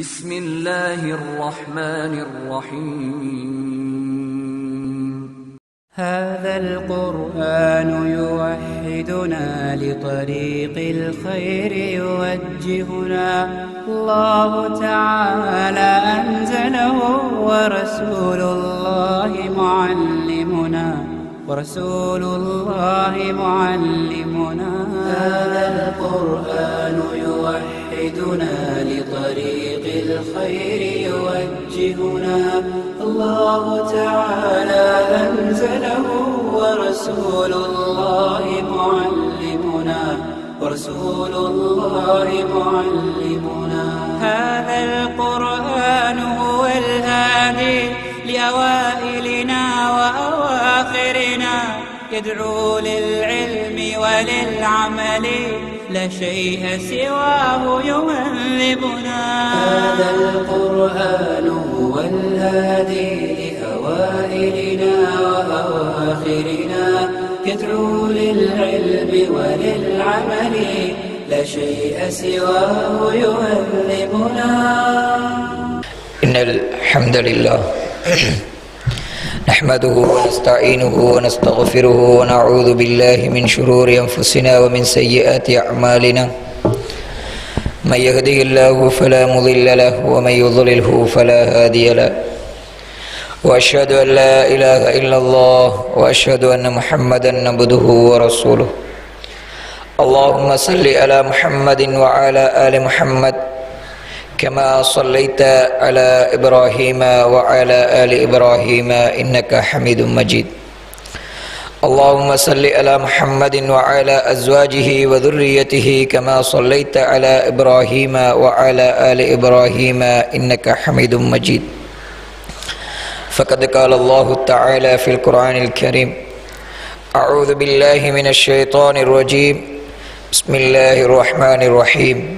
بسم الله الرحمن الرحيم. هذا القرآن يوحدنا لطريق الخير يوجهنا. الله تعالى أنزله ورسول الله معلمنا. ورسول الله معلمنا. هذا القرآن يوحدنا لطريق الخير يوجهنا. الله تعالى أنزله ورسول الله معلمنا. ورسول الله معلمنا. هذا القرآن هو الهادي لأوائلنا وأواخرنا. يدعو للعلم وللعمل. لا شيء سواه يهذبنا هذا القرآن هو الهادي لأوائلنا وأواخرنا. يدعو للعلم وللعمل لا شيء سواه يهذبنا إن الحمد لله. نحمده ونستعينه ونستغفره ونعوذ بالله من شرور أنفسنا ومن سيئات أعمالنا. من يهده الله فلا مضل له ومن يضلله فلا هادي له. وأشهد أن لا إله إلا الله وأشهد أن محمدا عبده ورسوله. اللهم صل على محمد وعلى آل محمد كما صليت على إبراهيم وعلى آل إبراهيم إنك حميد مجيد. اللهم صل على محمد وعلى أزواجه وذريته كما صليت على إبراهيم وعلى آل إبراهيم إنك حميد مجيد. فقد قال الله تعالى في القرآن الكريم أعوذ بالله من الشيطان الرجيم. بسم الله الرحمن الرحيم.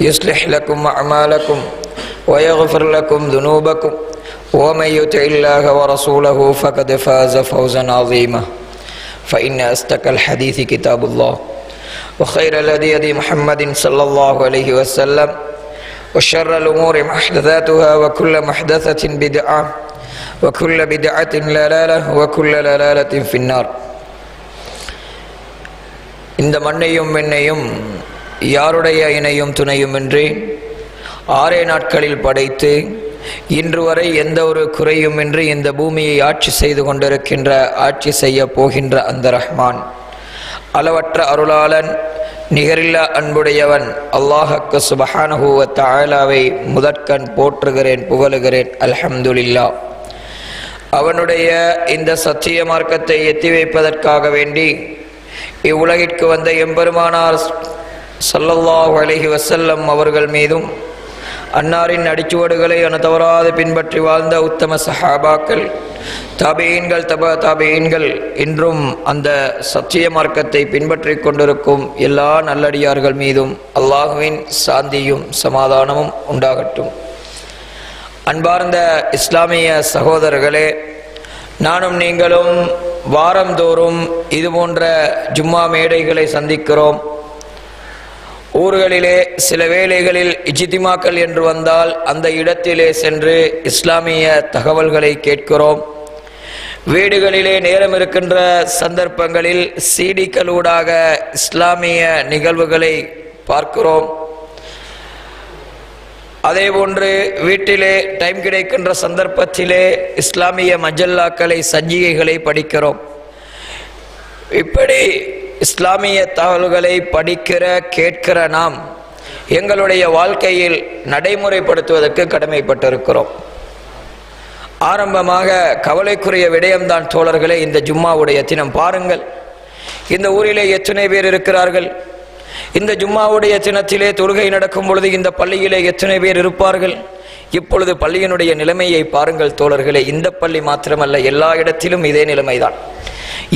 يصلح لكم أعمالكم ويغفر لكم ذنوبكم ومن يطع الله ورسوله فقد فاز فوزا عظيما فإن أصدق الحديث كتاب الله وخير الهدي هدي محمد صلى الله عليه وسلم وشر الأمور محدثاتها وكل محدثة بدعة وكل بدعة ضلالة وكل ضلالة في النار இந்த மண்ணையும் விண்ணையும் யாருடைய இணையும் துணையுமின்றி? ஆறே நாட்களில் படைத்து இன்று வரை எந்த ஒரு குறையுமின்றி இந்த பூமியை ஆட்சி செய்து கொண்டிருக்கின்ற ஆட்சி செய்ய போகின்ற அந்த ரஹ்மான். அளவற்ற அருளாளன் நிகரில்லா அன்புடையவன் அல்லாஹக்கு சுபஹானஹுவ தாயலாவை முதற்கண் போற்றுகிறேன் புகழுகிறேன் அல்ஹம்துலில்லா. அவனுடைய இந்த சத்திய மார்க்கத்தை எத்தி வைப்பதற்காக வேண்டி இவ்வுலகிற்கு வந்த எம்பெருமானார் சல்லல்லாஹு அலஹி வசல்லம் அவர்கள் மீதும் அன்னாரின் அடிச்சுவடுகளை தவறாது பின்பற்றி வாழ்ந்த உத்தம சஹாபாக்கள் தபீன்கள் தப தபீன்கள் இன்றும் அந்த சத்திய மார்க்கத்தை பின்பற்றி கொண்டிருக்கும் எல்லா நல்லடியார்கள் மீதும் அல்லாஹுவின் சாந்தியும் சமாதானமும் உண்டாகட்டும். அன்பார்ந்த இஸ்லாமிய சகோதரர்களே நானும் நீங்களும் வாரந்தோறும் இது போன்ற ஜும்மா மேடைகளை சந்திக்கிறோம். ஊர்களிலே சில வேளைகளில் இஜித்திமாக்கள் என்று வந்தால் அந்த இடத்திலே சென்று இஸ்லாமிய தகவல்களை கேட்கிறோம். வீடுகளிலே நேரம் இருக்கின்ற சந்தர்ப்பங்களில் சீடிக்களூடாக இஸ்லாமிய நிகழ்வுகளை பார்க்கிறோம். அதே போன்று வீட்டிலே டைம் கிடைக்கின்ற சந்தர்ப்பத்திலே இஸ்லாமிய மஜல்லாக்களை சஞ்சிகைகளை படிக்கிறோம். இப்படி இஸ்லாமிய தகவல்களை படிக்கிற கேட்கிற நாம் எங்களுடைய வாழ்க்கையில் நடைமுறைப்படுத்துவதற்கு கடமைப்பட்டிருக்கிறோம். ஆரம்பமாக கவலைக்குரிய விடயம்தான் தோழர்களே இந்த ஜும்மாவுடைய தினம். பாருங்கள் இந்த ஊரிலே எத்தனை பேர் இருக்கிறார்கள்? இந்த ஜும்மாவுடைய தினத்திலே தொழுகை நடக்கும் பொழுது இந்த பள்ளியிலே எத்தனை பேர் இருப்பார்கள்? இப்பொழுது பள்ளியினுடைய நிலைமையை பாருங்கள் தோழர்களே இந்த பள்ளி மாத்திரமல்ல எல்லா இடத்திலும் இதே நிலைமைதான்.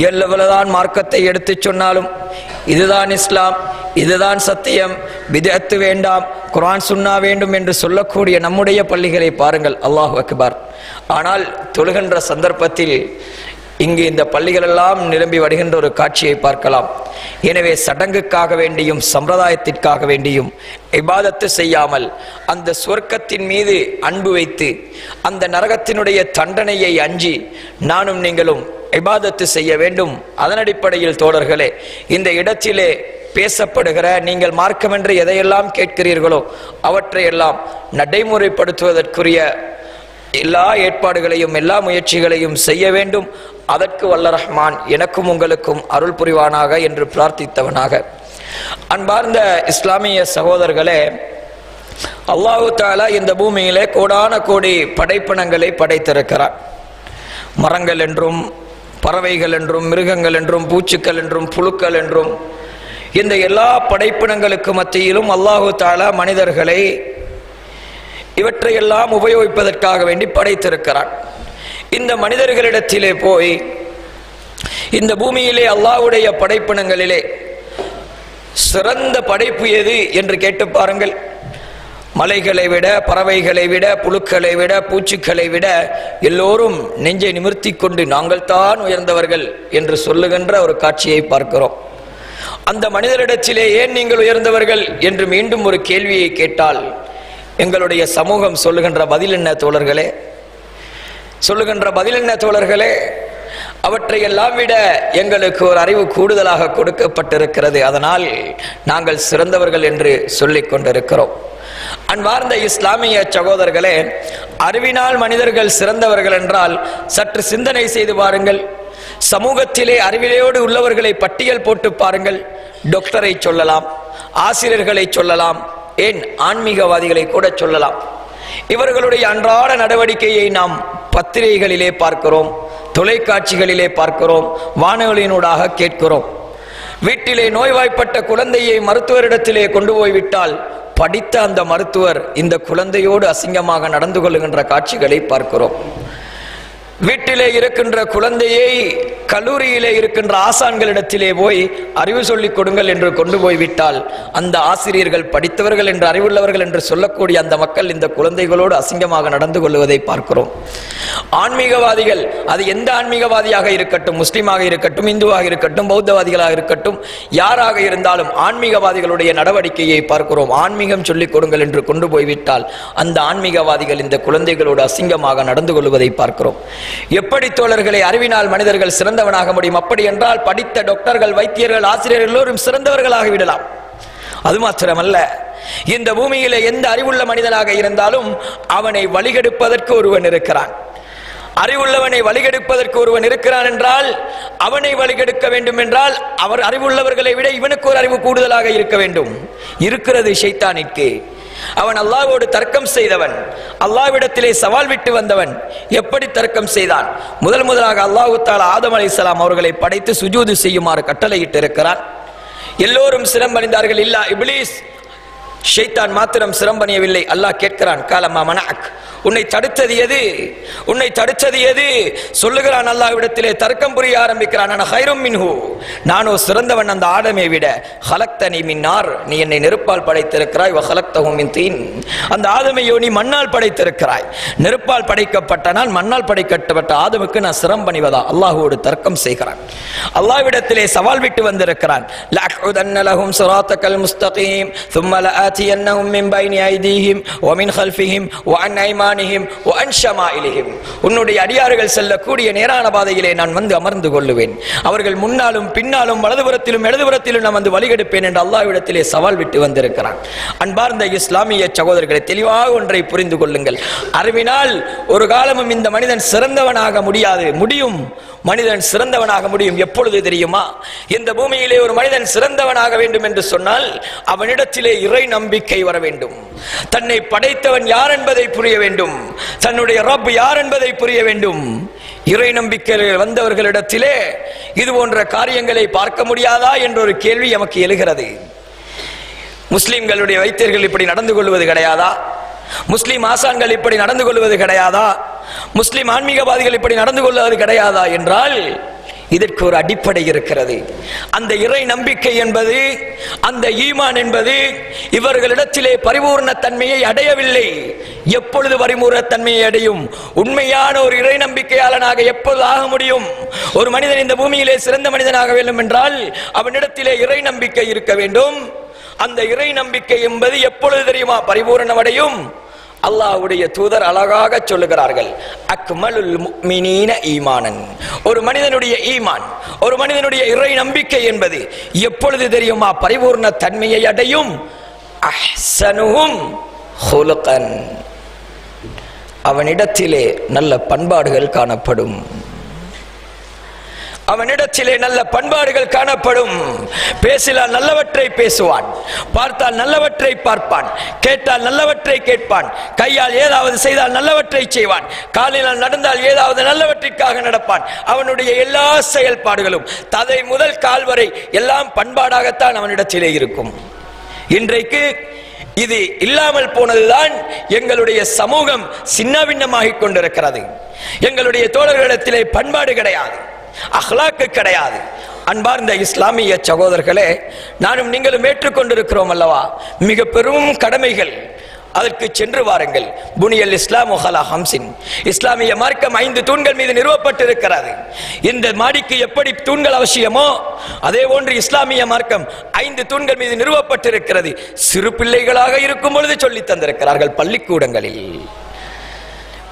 எவ்வளவுதான் மார்க்கத்தை எடுத்துச் சொன்னாலும் இதுதான் இஸ்லாம் இதுதான் சத்தியம் விதத்து வேண்டாம் குரான் சுன்னா வேண்டும் என்று சொல்லக்கூடிய நம்முடைய பள்ளிகளை பாருங்கள் அல்லாஹ் அக்பார். ஆனால் தொழுகின்ற சந்தர்ப்பத்தில் இங்கு இந்த பள்ளிகளெல்லாம் நிரம்பி வருகின்ற ஒரு காட்சியை பார்க்கலாம். எனவே சடங்குக்காக வேண்டியும் சம்பிரதாயத்திற்காக வேண்டியும் இபாதத்து செய்யாமல் அந்த சொர்க்கத்தின் மீது அன்பு வைத்து அந்த நரகத்தினுடைய தண்டனையை அஞ்சி நானும் நீங்களும் இபாதத்து செய்ய வேண்டும். அதன் அடிப்படையில் தோழர்களே இந்த இடத்திலே பேசப்படுகிற நீங்கள் மார்க்கமென்று எதையெல்லாம் கேட்கிறீர்களோ அவற்றையெல்லாம் நடைமுறைப்படுத்துவதற்குரிய எல்லா ஏற்பாடுகளையும் எல்லா முயற்சிகளையும் செய்ய வேண்டும். அதற்கு வல்ல ரஹ்மான் எனக்கும் உங்களுக்கும் அருள் புரிவானாக என்று பிரார்த்தித்தவனாக. அன்பார்ந்த இஸ்லாமிய சகோதரர்களே அல்லாஹு தாலா இந்த பூமியிலே கோடான கோடி படைப்பினங்களை படைத்திருக்கிறார். மரங்கள் என்றும் பறவைகள் என்றும் மிருகங்கள் என்றும் பூச்சுக்கள் என்றும் புழுக்கள் என்றும் இந்த எல்லா படைப்பினங்களுக்கு மத்தியிலும் அல்லாஹு தாலா மனிதர்களை இவற்றையெல்லாம் உபயோகிப்பதற்காக வேண்டி படைத்திருக்கிறான். இந்த மனிதர்களிடத்திலே போய் இந்த பூமியிலே அல்லாஹுடைய படைப்பினங்களிலே சிறந்த படைப்பு எது என்று கேட்டு பாருங்கள். மலைகளை விட பறவைகளை விட புழுக்களை விட பூச்சிக்களை விட எல்லோரும் நெஞ்சை நிமிர்த்தி கொண்டு நாங்கள் தான் உயர்ந்தவர்கள் என்று சொல்லுகின்ற ஒரு காட்சியை பார்க்கிறோம். அந்த மனிதரிடத்திலே ஏன் நீங்கள் உயர்ந்தவர்கள் என்று மீண்டும் ஒரு கேள்வியை கேட்டால் எங்களுடைய சமூகம் சொல்லுகின்ற பதில் என்ன தோழர்களே? சொல்லுகின்ற பதில் என்ன தோழர்களே? அவற்றையெல்லாம் விட எங்களுக்கு ஒரு அறிவு கூடுதலாக கொடுக்கப்பட்டிருக்கிறது. அதனால் நாங்கள் சிறந்தவர்கள் என்று சொல்லிக் கொண்டிருக்கிறோம். அன்பார்ந்த இஸ்லாமிய சகோதரர்களே அறிவினால் மனிதர்கள் சிறந்தவர்கள் என்றால் சற்று சிந்தனை செய்து பாருங்கள். சமூகத்திலே அறிவிலையோடு உள்ளவர்களை பட்டியல் போட்டு பாருங்கள். டாக்டரை சொல்லலாம் ஆசிரியர்களை சொல்லலாம் ஏன் ஆன்மீகவாதிகளை கூட சொல்லலாம். இவர்களுடைய அன்றாட நடவடிக்கையை நாம் பத்திரிகைகளிலே பார்க்கிறோம் தொலைக்காட்சிகளிலே பார்க்கிறோம் வானொலியினூடாக கேட்கிறோம். வீட்டிலே நோய்வாய்ப்பட்ட குழந்தையை மருத்துவரிடத்திலே கொண்டு போய்விட்டால் படித்த அந்த மருத்துவர் இந்த குழந்தையோடு அசிங்கமாக நடந்து கொள்ளுகின்ற காட்சிகளை பார்க்கிறோம். வீட்டிலே இருக்கின்ற குழந்தையை கல்லூரியிலே இருக்கின்ற ஆசான்களிடத்திலே போய் அறிவு சொல்லிக் கொடுங்கள் என்று கொண்டு போய்விட்டால் அந்த ஆசிரியர்கள் படித்தவர்கள் என்று அறிவுள்ளவர்கள் என்று சொல்லக்கூடிய அந்த மக்கள் இந்த குழந்தைகளோடு அசிங்கமாக நடந்து கொள்வதை பார்க்கிறோம். ஆன்மீகவாதிகள் அது எந்த ஆன்மீகவாதியாக இருக்கட்டும் முஸ்லீமாக இருக்கட்டும் இந்துவாக இருக்கட்டும் பௌத்தவாதிகளாக இருக்கட்டும் யாராக இருந்தாலும் ஆன்மீகவாதிகளுடைய நடவடிக்கையை பார்க்கிறோம். ஆன்மீகம் சொல்லிக் கொடுங்கள் என்று கொண்டு போய்விட்டால் அந்த ஆன்மீகவாதிகள் இந்த குழந்தைகளோடு அசிங்கமாக நடந்து கொள்வதை பார்க்கிறோம். எப்படி தோழர்களை அறிவினால் மனிதர்கள் சிறந்தவனாக முடியும்? அப்படி என்றால் படித்த டாக்டர்கள் வைத்தியர்கள் ஆசிரியர்கள் எல்லோரும் சிறந்தவர்களாக விடலாம். அது மாத்திரமல்ல. இந்த பூமியில எந்த அறிவுள்ள மனிதனாக இருந்தாலும் அவனை வழிகெடுப்பதற்கு ஒருவன் இருக்கிறான். அறிவுள்ளவனை வழிகெடுப்பதற்கு ஒருவன் இருக்கிறான் என்றால் அவனை வழிகெடுக்க வேண்டும் என்றால் அவர் அறிவுள்ளவர்களை விட இவனுக்கு ஒரு அறிவு கூடுதலாக இருக்க வேண்டும். இருக்கிறது ஷைத்தானிற்கு. அவன் அல்லாவோடு தர்க்கம் செய்தவன். அல்லாவிடத்திலே சவால் விட்டு வந்தவன். எப்படி தர்க்கம் செய்தான்? முதல் முதலாக அல்லாஹு தாலா ஆதம் அலைஹிஸ்ஸலாம் அவர்களை படைத்து சுஜூது செய்யுமாறு கட்டளையிட்டு இருக்கிறான் எல்லோரும் சிரம்பணிந்தார்கள் இல்லா இப்ளீஸ். ஷைத்தான் மாத்திரம் சிரம்பணியவில்லை அல்லாஹ் கேட்கிறான் காலமா மனாக் உன்னை தடுத்தது எது உன்னை தடுத்தது எது சொல்லுகிறான் அல்லாஹ்விடத்திலே தர்க்கம் புரிய ஆரம்பிக்கிறான் நான் ஹைரும் மின்ஹு நானோ சிறந்தவன் அந்த ஆடமை விட ஹலக்தனி மின்னார் நீ என்னை நெருப்பால் படைத்திருக்கிறாய் வ ஹலக்தஹு மின் தீன் அந்த ஆதமையோ நீ மண்ணால் படைத்திருக்கிறாய் நெருப்பால் படைக்கப்பட்ட நான் மண்ணால் படைக்கப்பட்ட ஆதமுக்கு நான் சிரம்பணிவதா அல்லாஹ்வோடு தர்க்கம் செய்கிறான் அல்லாஹ்விடத்திலே சவால் விட்டு வந்திருக்கிறான் லஅக்உதன்ன லஹும் சிராத்தக்கல் முஸ்தகீம் ثم لآتينهم من بين أيديهم ومن خلفهم وعن أيمانهم அய்மானிஹிம் அன்ஷமா இலிஹிம் உன்னுடைய அடியார்கள் செல்லக்கூடிய நேரான பாதையிலே நான் வந்து அமர்ந்து கொள்ளுவேன். அவர்கள் முன்னாலும் பின்னாலும் வலதுபுறத்திலும் இடதுபுறத்திலும் நான் வந்து வழிகெடுப்பேன் என்று அல்லாவிடத்திலே சவால் விட்டு வந்திருக்கிறான். அன்பார்ந்த இஸ்லாமிய சகோதரர்களை தெளிவாக ஒன்றை புரிந்து கொள்ளுங்கள். அறிவினால் ஒரு காலமும் இந்த மனிதன் சிறந்தவனாக முடியாது முடியும். மனிதன் சிறந்தவனாக முடியும் எப்பொழுது தெரியுமா? இந்த பூமியிலே ஒரு மனிதன் சிறந்தவனாக வேண்டும் என்று சொன்னால் அவனிடத்திலே இறை நம்பிக்கை வர வேண்டும். தன்னை படைத்தவன் யார் என்பதை புரிய வேண்டும். தன்னுடைய ரப் யார் என்பதை புரிய வேண்டும். இறை நம்பிக்கை வந்தவர்களிடத்திலே இது போன்ற காரியங்களை பார்க்க முடியாதா என்ற ஒரு கேள்வி எமக்கு எழுகிறது. முஸ்லிம்களுடைய வைத்தியர்கள் இப்படி நடந்து கொள்வது கிடையாதா? முஸ்லிம் ஆசான்கள் இப்படி நடந்து கொள்வது கிடையாதா? முஸ்லிம் ஆன்மீகவாதிகள் இப்படி நடந்து கொள்வது கிடையாதா என்றால் இதற்கு ஒரு அடிப்படை இருக்கிறது. அந்த இறை நம்பிக்கை என்பது அந்த ஈமான் என்பது இவர்களிடத்திலே பரிபூர்ண தன்மையை அடையவில்லை. எப்பொழுது பரிபூர்ண தன்மையை அடையும்? உண்மையான ஒரு இறை நம்பிக்கையாளனாக எப்பொழுது ஆக முடியும்? ஒரு மனிதன் இந்த பூமியிலே சிறந்த மனிதனாக வேண்டும் என்றால் அவனிடத்திலே இறை நம்பிக்கை இருக்க வேண்டும். அந்த இறை நம்பிக்கை என்பது எப்பொழுது தெரியுமா? பரிபூரணம் அல்லாஹ்வுடைய தூதர் அழகாக சொல்லுகிறார்கள் அக்மலுல் முஃமினீன ஈமானன். ஒரு மனிதனுடைய ஈமான் ஒரு மனிதனுடைய இறை நம்பிக்கை என்பது எப்பொழுது தெரியுமா? பரிபூர்ண தன்மையை அடையும். அஹ்சனுஹும் ஹுலுகன். அவனிடத்திலே நல்ல பண்பாடுகள் காணப்படும். அவனிடத்திலே நல்ல பண்பாடுகள் காணப்படும். பேசினால் நல்லவற்றை பேசுவான் பார்த்தால் நல்லவற்றை பார்ப்பான் கேட்டால் நல்லவற்றை கேட்பான் கையால் ஏதாவது செய்தால் நல்லவற்றை செய்வான் காலினால் நடந்தால் ஏதாவது நல்லவற்றிற்காக நடப்பான். அவனுடைய எல்லா செயல்பாடுகளும் ததை முதல் கால் வரை எல்லாம் பண்பாடாகத்தான் அவனிடத்திலே இருக்கும். இன்றைக்கு இது இல்லாமல் போனதுதான் எங்களுடைய சமூகம் சின்னபின்னமாகிக் கொண்டிருக்கிறது. எங்களுடைய தோழர்களிடத்திலே பண்பாடு கிடையாது. அஹ்லாக்கு கிடையாது. அன்பார்ந்த இஸ்லாமிய சகோதரர்களே நானும் நீங்களும் ஏற்றுக்கொண்டிருக்கிறோம் அல்லவா? மிக பெரும் கடமைகள். அதற்கு சென்று வாருங்கள். புனியல் இஸ்லாம் ஹலா ஹம்சின். இஸ்லாமிய மார்க்கம் ஐந்து தூண்கள் மீது நிறுவப்பட்டிருக்கிறது. இந்த மாடிக்கு எப்படி தூண்கள் அவசியமோ அதே போன்று இஸ்லாமிய மார்க்கம் ஐந்து தூண்கள் மீது நிறுவப்பட்டிருக்கிறது. சிறு பிள்ளைகளாக இருக்கும் பொழுது சொல்லித் தந்திருக்கிறார்கள் பள்ளிக்கூடங்களில்.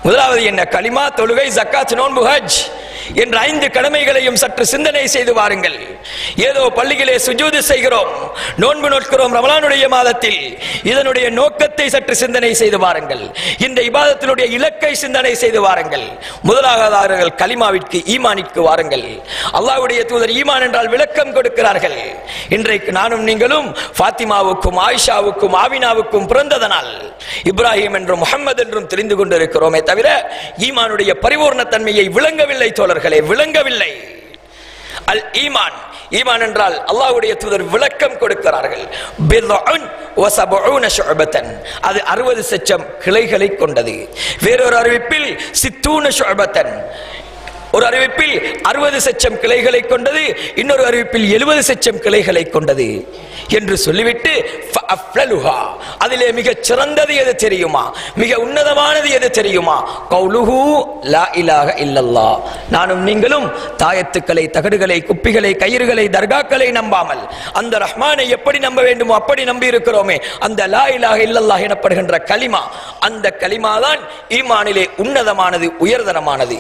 முதலாவது என்ன? கலிமா தொழுகை ஜக்காத் நோன்பு ஹஜ் என்ற ஐந்து கடமைகளையும் சற்று சிந்தனை செய்து வாருங்கள். ஏதோ பள்ளியிலே சுஜூது செய்கிறோம் நோன்பு நோட்கிறோம் ரமலானுடைய மாதத்தில். இதனுடைய நோக்கத்தை சற்று சிந்தனை செய்து வாருங்கள். இந்த இபாதத்தினுடைய இலக்கை சிந்தனை செய்து வாருங்கள். முதலாவதார்கள் கலிமாவிற்கு ஈமானிற்கு வாருங்கள். அல்லாவுடைய தூதர் ஈமான் என்றால் விளக்கம் கொடுக்கிறார்கள். இன்றைக்கு நானும் நீங்களும் ஃபாத்திமாவுக்கும் ஆயிஷாவுக்கும் ஆவினாவுக்கும் பிறந்ததனால் இப்ராஹிம் என்றும் முகமது என்றும் தெரிந்து கொண்டிருக்கிறோமே தவிர ஈமானுடைய பரிபூர்ண தன்மையை விளங்கவில்லை தோழர்களே விளங்கவில்லை. அல் ஈமான் ஈமான் என்றால் அல்லாஹ்வுடைய தூதர் விளக்கம் கொடுக்கிறார்கள். அது அறுபது சச்சம் கிளைகளை கொண்டது. வேறொரு அறிவிப்பில் சித்தூன ஷுஅபத்தன். ஒரு அறிவிப்பில் அறுபது சச்சம் கிளைகளை கொண்டது இன்னொரு அறிவிப்பில் எழுபது சச்சம் கிளைகளை கொண்டது. என்று சொல்லிவிட்டு அதிலே மிகச் சிறந்தது எது தெரியுமா? மிக உன்னதமானது எது தெரியுமா? கௌலுஹு லா இலாக இல்லல்லா நானும் நீங்களும் தாயத்துக்களை தகடுகளை குப்பிகளை கயிறுகளை தர்காக்களை நம்பாமல் அந்த ரஹ்மானை எப்படி நம்ப வேண்டுமோ அப்படி நம்பி இருக்கிறோமே அந்த லா இலாக இல்லல்லாஹ் எனப்படுகின்ற கலிமா அந்த கலிமா தான் ஈமானிலே உன்னதமானது உயர்தரமானது.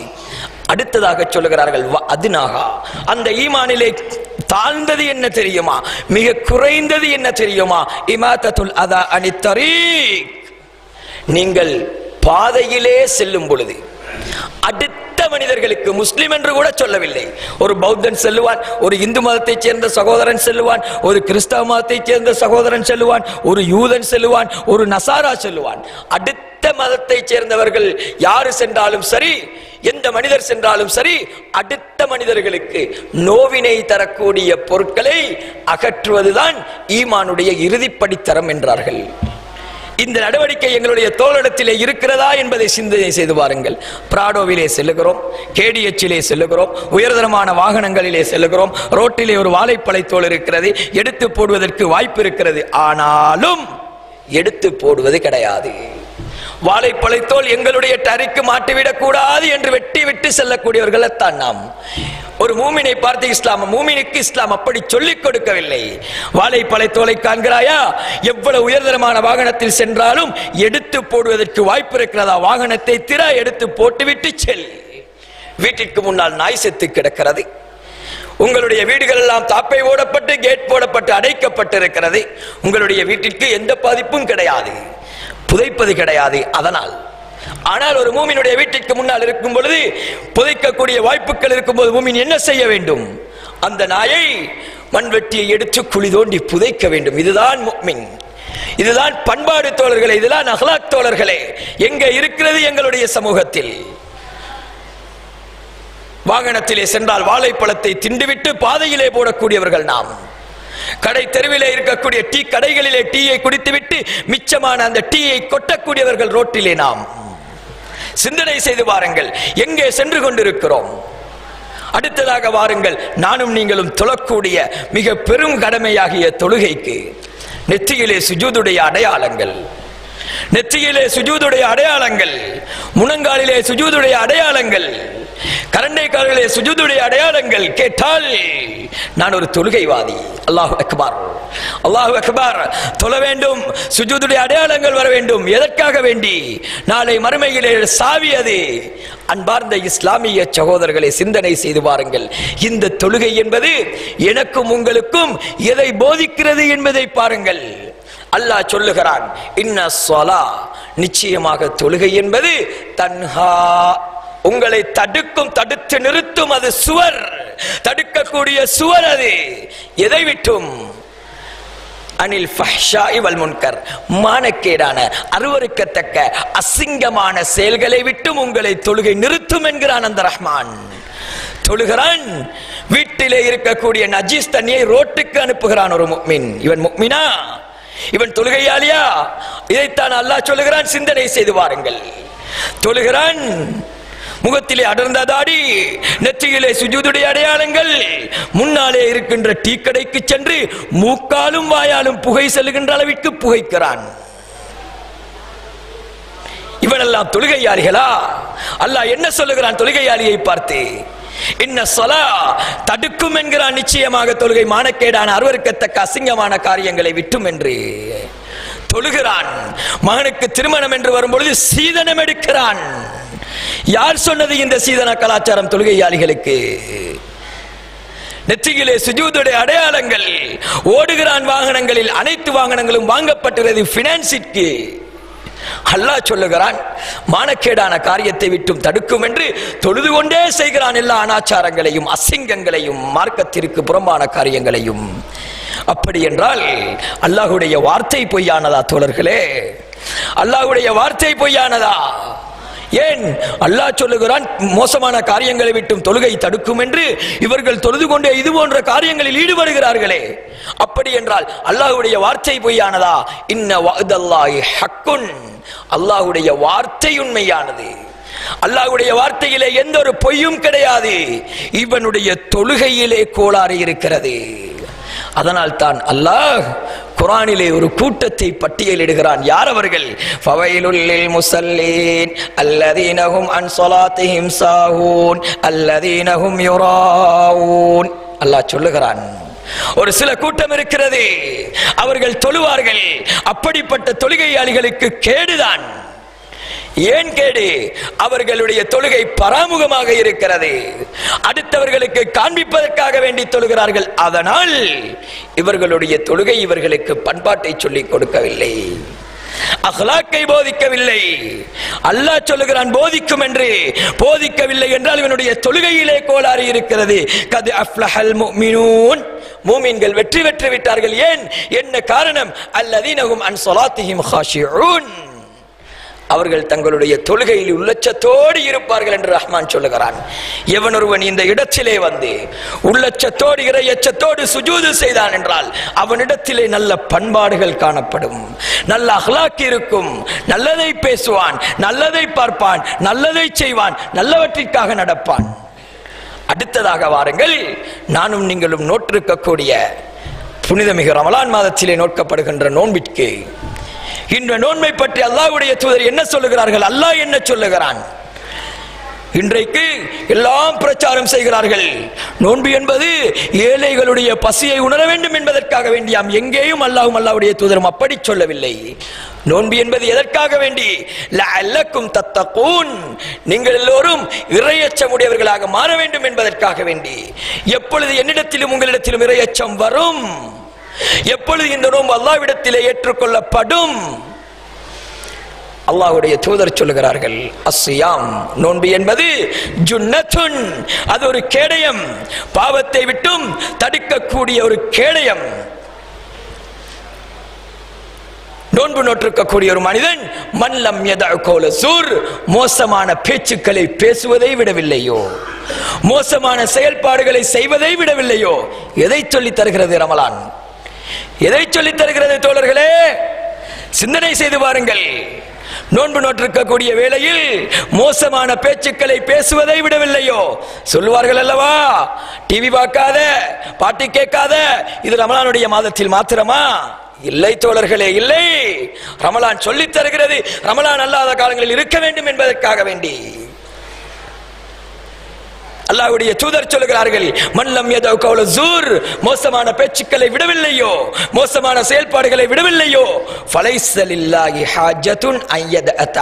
அடுத்ததாக சொல்லுகிறார்கள் வ அதுனாகா. அந்த ஈமானிலே தாழ்ந்தது என்ன தெரியுமா? மிக குறைந்தது என்ன தெரியுமா? இமாத்தத்துல் அதா அனித்தரீக் நீங்கள் பாதையிலே செல்லும் பொழுது அடுத்த மனிதர்களுக்கு முஸ்லிம் என்று கூட சொல்லவில்லை. ஒரு பௌத்தன் செல்லுவான் ஒரு இந்து மதத்தைச் சேர்ந்த சகோதரன் செல்லுவான் ஒரு கிறிஸ்தவ மதத்தைச் சேர்ந்த சகோதரன் செல்லுவான் ஒரு யூதன் செல்லுவான் ஒரு நசாரா செல்லுவான். அடுத்த மதத்தைச் சேர்ந்தவர்கள் யாரு சென்றாலும் சரி எந்த மனிதர் சென்றாலும் சரி அடுத்த மனிதர்களுக்கு நோவினை தரக்கூடிய பொருட்களை அகற்றுவதுதான் ஈமானுடைய இறுதிப்படித்தரம் என்றார்கள். இந்த நடவடிக்கை எங்களுடைய தோளிடத்திலே இருக்கிறதா என்பதை சிந்தனை செய்து பாருங்கள் பிராடோவிலே செல்லுகிறோம் கேடிஎச்சிலே செல்லுகிறோம் உயர்தரமான வாகனங்களிலே செல்லுகிறோம் ரோட்டிலே ஒரு வாழைப்பழைத்தோல் இருக்கிறது எடுத்து போடுவதற்கு வாய்ப்பு இருக்கிறது. ஆனாலும் எடுத்து போடுவது கிடையாது. வாழைப்பழைத்தோல் எங்களுடைய டரிக்கு மாட்டிவிடக் கூடாது என்று வெட்டி விட்டு செல்லக்கூடியவர்களைத்தான் நாம். ஒரு மூமினை பார்த்து இஸ்லாம் மூமினுக்கு இஸ்லாம் அப்படி சொல்லிக் கொடுக்கவில்லை. வாழைப்பழைத்தோலை காண்கிறாயா? எவ்வளவு உயர்தரமான வாகனத்தில் சென்றாலும் எடுத்து போடுவதற்கு வாய்ப்பு இருக்கிறதா? வாகனத்தை திற எடுத்து போட்டுவிட்டு செல். வீட்டிற்கு முன்னால் நாய் செத்து கிடக்கிறது. உங்களுடைய வீடுகள் எல்லாம் தாப்பை ஓடப்பட்டு கேட் போடப்பட்டு அடைக்கப்பட்டிருக்கிறது. உங்களுடைய வீட்டிற்கு எந்த பாதிப்பும் கிடையாது. புதைப்பது கிடையாது. அதனால் ஆனால் ஒரு மூமினுடைய வீட்டிற்கு முன்னால் இருக்கும் பொழுது புதைக்கக்கூடிய வாய்ப்புகள் இருக்கும்போது மூமின் என்ன செய்ய வேண்டும்? அந்த நாயை மண்வெட்டியை எடுத்து குழி தோண்டி புதைக்க வேண்டும். இதுதான் முக்மின். இதுதான் பண்பாடு தோழர்களே இதுதான் அஹ்லாக் தோழர்களே. எங்க இருக்கிறது எங்களுடைய சமூகத்தில்? வாகனத்திலே சென்றால் வாழைப்பழத்தை திண்டுவிட்டு பாதையிலே போடக்கூடியவர்கள் நாம். கடை தெருவிலே இருக்கக்கூடிய டீ கடைகளிலே டீயை குடித்துவிட்டு மிச்சமான அந்த டீயை கொட்டக்கூடியவர்கள் ரோட்டிலே நாம். சிந்தனை செய்து வாருங்கள் எங்கே சென்று கொண்டிருக்கிறோம்? அடுத்ததாக வாருங்கள் நானும் நீங்களும் தொழக்கூடிய மிக பெரும் கடமையாகிய தொழுகைக்கு. நெற்றியிலே சுஜூதுடைய அடையாளங்கள். நெற்றியிலே சுஜூதுடைய அடையாளங்கள் முனங்காலிலே சுஜூதுடைய அடையாளங்கள். கரண்டை காலிலே சுஜூதுடைய அடையாளங்கள் கேட்டால் நான் ஒரு தொழுகைவாதி. அல்லாஹ் அக்பார். அல்லாஹ் அக்பார் தொழ வேண்டும் சுஜூதுடைய அடையாளங்கள் வர வேண்டும். எதற்காக வேண்டி? நாளை மறுமையிலே சாவியது அன்பார்ந்த இஸ்லாமிய சகோதரர்களை சிந்தனை செய்து பாருங்கள். இந்த தொழுகை என்பது எனக்கும் உங்களுக்கும் எதை போதிக்கிறது என்பதை பாருங்கள். அல்லாஹ் சொல்லுகிறான் இன்ன சொலா நிச்சயமாக தொழுகை என்பது தன்ஹா. உங்களை தடுக்கும் தடுத்து நிறுத்தும் அது சுவர். தடுக்கக்கூடிய சுவர் அது. எதை விட்டும்? அனில் ஃபஹ்ஷாஇ வல் முன்கர். மானக்கேடான அருவருக்கத்தக்க அசிங்கமான செயல்களை விட்டும் உங்களை தொழுகை நிறுத்தும் என்கிறான் அந்த ரஹ்மான். தொழுகிறான். வீட்டிலே இருக்கக்கூடிய நஜீஸ் தண்ணியை ரோட்டுக்கு அனுப்புகிறான் ஒரு முக்மின். இவன் முக்மினா? இவன் தொழுகையாலியா இதைத்தான் அல்லாஹ் சொல்லுகிறான். சிந்தனை செய்து வாருங்கள். தொழுகிறான். முகத்திலே அடர்ந்த தாடி நெற்றியிலே சுஜூதுடைய அடையாளங்கள். முன்னாலே இருக்கின்ற டீ கடைக்கு சென்று மூக்காலும் வாயாலும் புகை செல்லுகின்ற அளவிற்கு புகைக்கிறான். இவனெல்லாம் தொழுகையாளிகளா? அல்லாஹ் என்ன சொல்லுகிறான் தொழுகையாளியை பார்த்து? இன்ன சொலா தடுக்கும் என்கிறான் நிச்சயமாக தொழுகை மானக்கேடான அருவருக்கத்தக்க அசிங்கமான காரியங்களை விட்டும் என்று. தொழுகிறான் மகனுக்கு திருமணம் என்று வரும்பொழுது சீதனம் எடுக்கிறான். யார் சொன்னது இந்த சீதன கலாச்சாரம் தொழுகையாளிகளுக்கு? நெற்றியிலே சுஜூதுடைய அடையாளங்கள் ஓடுகிறான் வாகனங்களில் அனைத்து வாகனங்களும் வாங்கப்பட்டுள்ளது பினான்சிற்கு அல்லாஹ் சொல்லுகிறான் மானக்கேடான காரியத்தை விட்டும் தடுக்கும் என்று தொழுது கொண்டே செய்கிறான் எல்லா அனாச்சாரங்களையும் அசிங்கங்களையும் மார்க்கத்திற்கு புறம்பான காரியங்களையும். அப்படி என்றால் அல்லாஹுடைய வார்த்தை பொய்யானதா தோழர்களே? அல்லாஹுடைய வார்த்தை பொய்யானதா? ஏன் அல்லாஹ் சொல்லுகிறான் மோசமான காரியங்களை விட்டும் தொழுகை தடுக்கும் என்று இவர்கள் தொழுது கொண்டே இது போன்ற காரியங்களில் ஈடுபடுகிறார்களே. அப்படி என்றால் அல்லாஹுடைய வார்த்தை பொய்யானதா? இன்ன வஅதல்லாஹி ஹக்குன். அல்லாஹ்வுடைய வார்த்தை உண்மையானது. அல்லாஹ்வுடைய வார்த்தையிலே எந்த ஒரு பொய்யும் கிடையாது. இவனுடைய தொழுகையிலே கோளாறு இருக்கிறது. அதனால் தான் அல்லாஹ் குரானிலே ஒரு கூட்டத்தை பட்டியலிடுகிறான். யார் அவர்கள்? ஃபவைலுல்லில் முசல்லீன் அல்லதீனஹும் அன் ஸலாத்திஹிம் சாஹூன் அல்லதீனஹும் யுராவூன் அல்லாஹ் சொல்லுகிறான் ஒரு சில கூட்டம் இருக்கிறது. அவர்கள் தொழுவார்கள். அப்படிப்பட்ட தொழுகையாளிகளுக்கு கேடுதான். ஏன் கேடு? அவர்களுடைய தொழுகை பராமுகமாக இருக்கிறது. அடுத்தவர்களுக்கு காண்பிப்பதற்காக வேண்டி தொழுகிறார்கள். அதனால் இவர்களுடைய தொழுகை இவர்களுக்கு பண்பாட்டை சொல்லிக் கொடுக்கவில்லை. அஹ்லாக்கை போதிக்கவில்லை. அல்லாஹ் சொல்லுகிறான் போதிக்கும் என்று. போதிக்கவில்லை என்றால் இவனுடைய தொழுகையிலே கோளாறு இருக்கிறது. கது அஃப்லஹல் முஃமினூன். மூமின்கள் வெற்றி பெற்று விட்டார்கள். ஏன்? என்ன காரணம்? அல்லதீனஹும் அன் ஸலாத்திஹிம் ஹாஷிஊன். அவர்கள் தங்களுடைய தொழுகையில் உள்ளச்சத்தோடு இருப்பார்கள் என்று ரஹ்மான் சொல்லுகிறான். எவன் ஒருவன் இந்த இடத்திலே வந்து உள்ளச்சத்தோடு இறையச்சத்தோடு சுஜூது செய்தான் என்றால் அவனிடத்திலே நல்ல பண்பாடுகள் காணப்படும். நல்ல அஹ்லாக் இருக்கும். நல்லதை பேசுவான் நல்லதை பார்ப்பான் நல்லதை செய்வான் நல்லவற்றிற்காக நடப்பான். அடுத்ததாக வாருங்கள் நானும் நீங்களும் நோற்றிருக்கக்கூடிய புனிதமிகு ரமலான் மாதத்திலே நோக்கப்படுகின்ற நோன்பிற்கு இன்று நோன்மை பற்றி அல்லாஹ்வுடைய தூதர் என்ன சொல்லுகிறார்கள்? அல்லாஹ் என்ன சொல்லுகிறான்? இன்றைக்கு எல்லாம் பிரச்சாரம் செய்கிறார்கள். நோன்பு என்பது ஏழைகளுடைய பசியை உணர வேண்டும் என்பதற்காக வேண்டியாம். எங்கேயும் அல்லாஹும் அல்லாவுடைய தூதரும் அப்படி சொல்லவில்லை. நோன்பு என்பது எதற்காக வேண்டி? லஅல்லக்கும் தத்தகூன். நீங்கள் எல்லோரும் இறையச்சமுடையவர்களாக மாற வேண்டும் என்பதற்காக வேண்டி. எப்பொழுது என்னிடத்திலும் உங்களிடத்திலும் இறையச்சம் வரும்? எப்பொழுது இந்த நோன்பு அல்லாவிடத்திலே ஏற்றுக்கொள்ளப்படும். அல்லாஹுடைய தூதர் சொல்லுகிறார்கள் அஸ்யாம் நோன்பு என்பது ஜுன்னத்துன் அது ஒரு கேடயம். பாவத்தை விட்டும் தடுக்கக்கூடிய ஒரு கேடயம். நோன்பு நோற்றிருக்கக்கூடிய ஒரு மனிதன் மல்லம் கோல சூர் மோசமான பேச்சுக்களை பேசுவதை விடவில்லையோ? மோசமான செயல்பாடுகளை செய்வதை விடவில்லையோ? எதை சொல்லி தருகிறது ரமலான்? எதை சொல்லித் தருகிறது தோழர்களே? சிந்தனை செய்து பாருங்கள். நோன்பு நோற்றிருக்கக்கூடிய வேளையில் மோசமான பேச்சுக்களை பேசுவதை விடவில்லையோ? சொல்லுவார்கள் அல்லவா? டிவி பார்க்காத பாட்டு கேட்காத இது ரமலானுடைய மாதத்தில் மாத்திரமா? இல்லை தோழர்களே இல்லை. ரமலான் சொல்லித் தருகிறது. ரமலான் அல்லாத காலங்களில் இருக்க வேண்டும் என்பதற்காக வேண்டி. அல்லாஹ்வுடைய தூதர் சொல்கிறார்கள் மல்லம் யதௌ கவுல ஜூர் மோசமான பேச்சுக்களை விடவில்லையோ மோசமான செயல்பாடுகளை விடவில்லையோ ஃபலைஸலில்லாஹி ஹாஜத்துன் ஐயத அத்த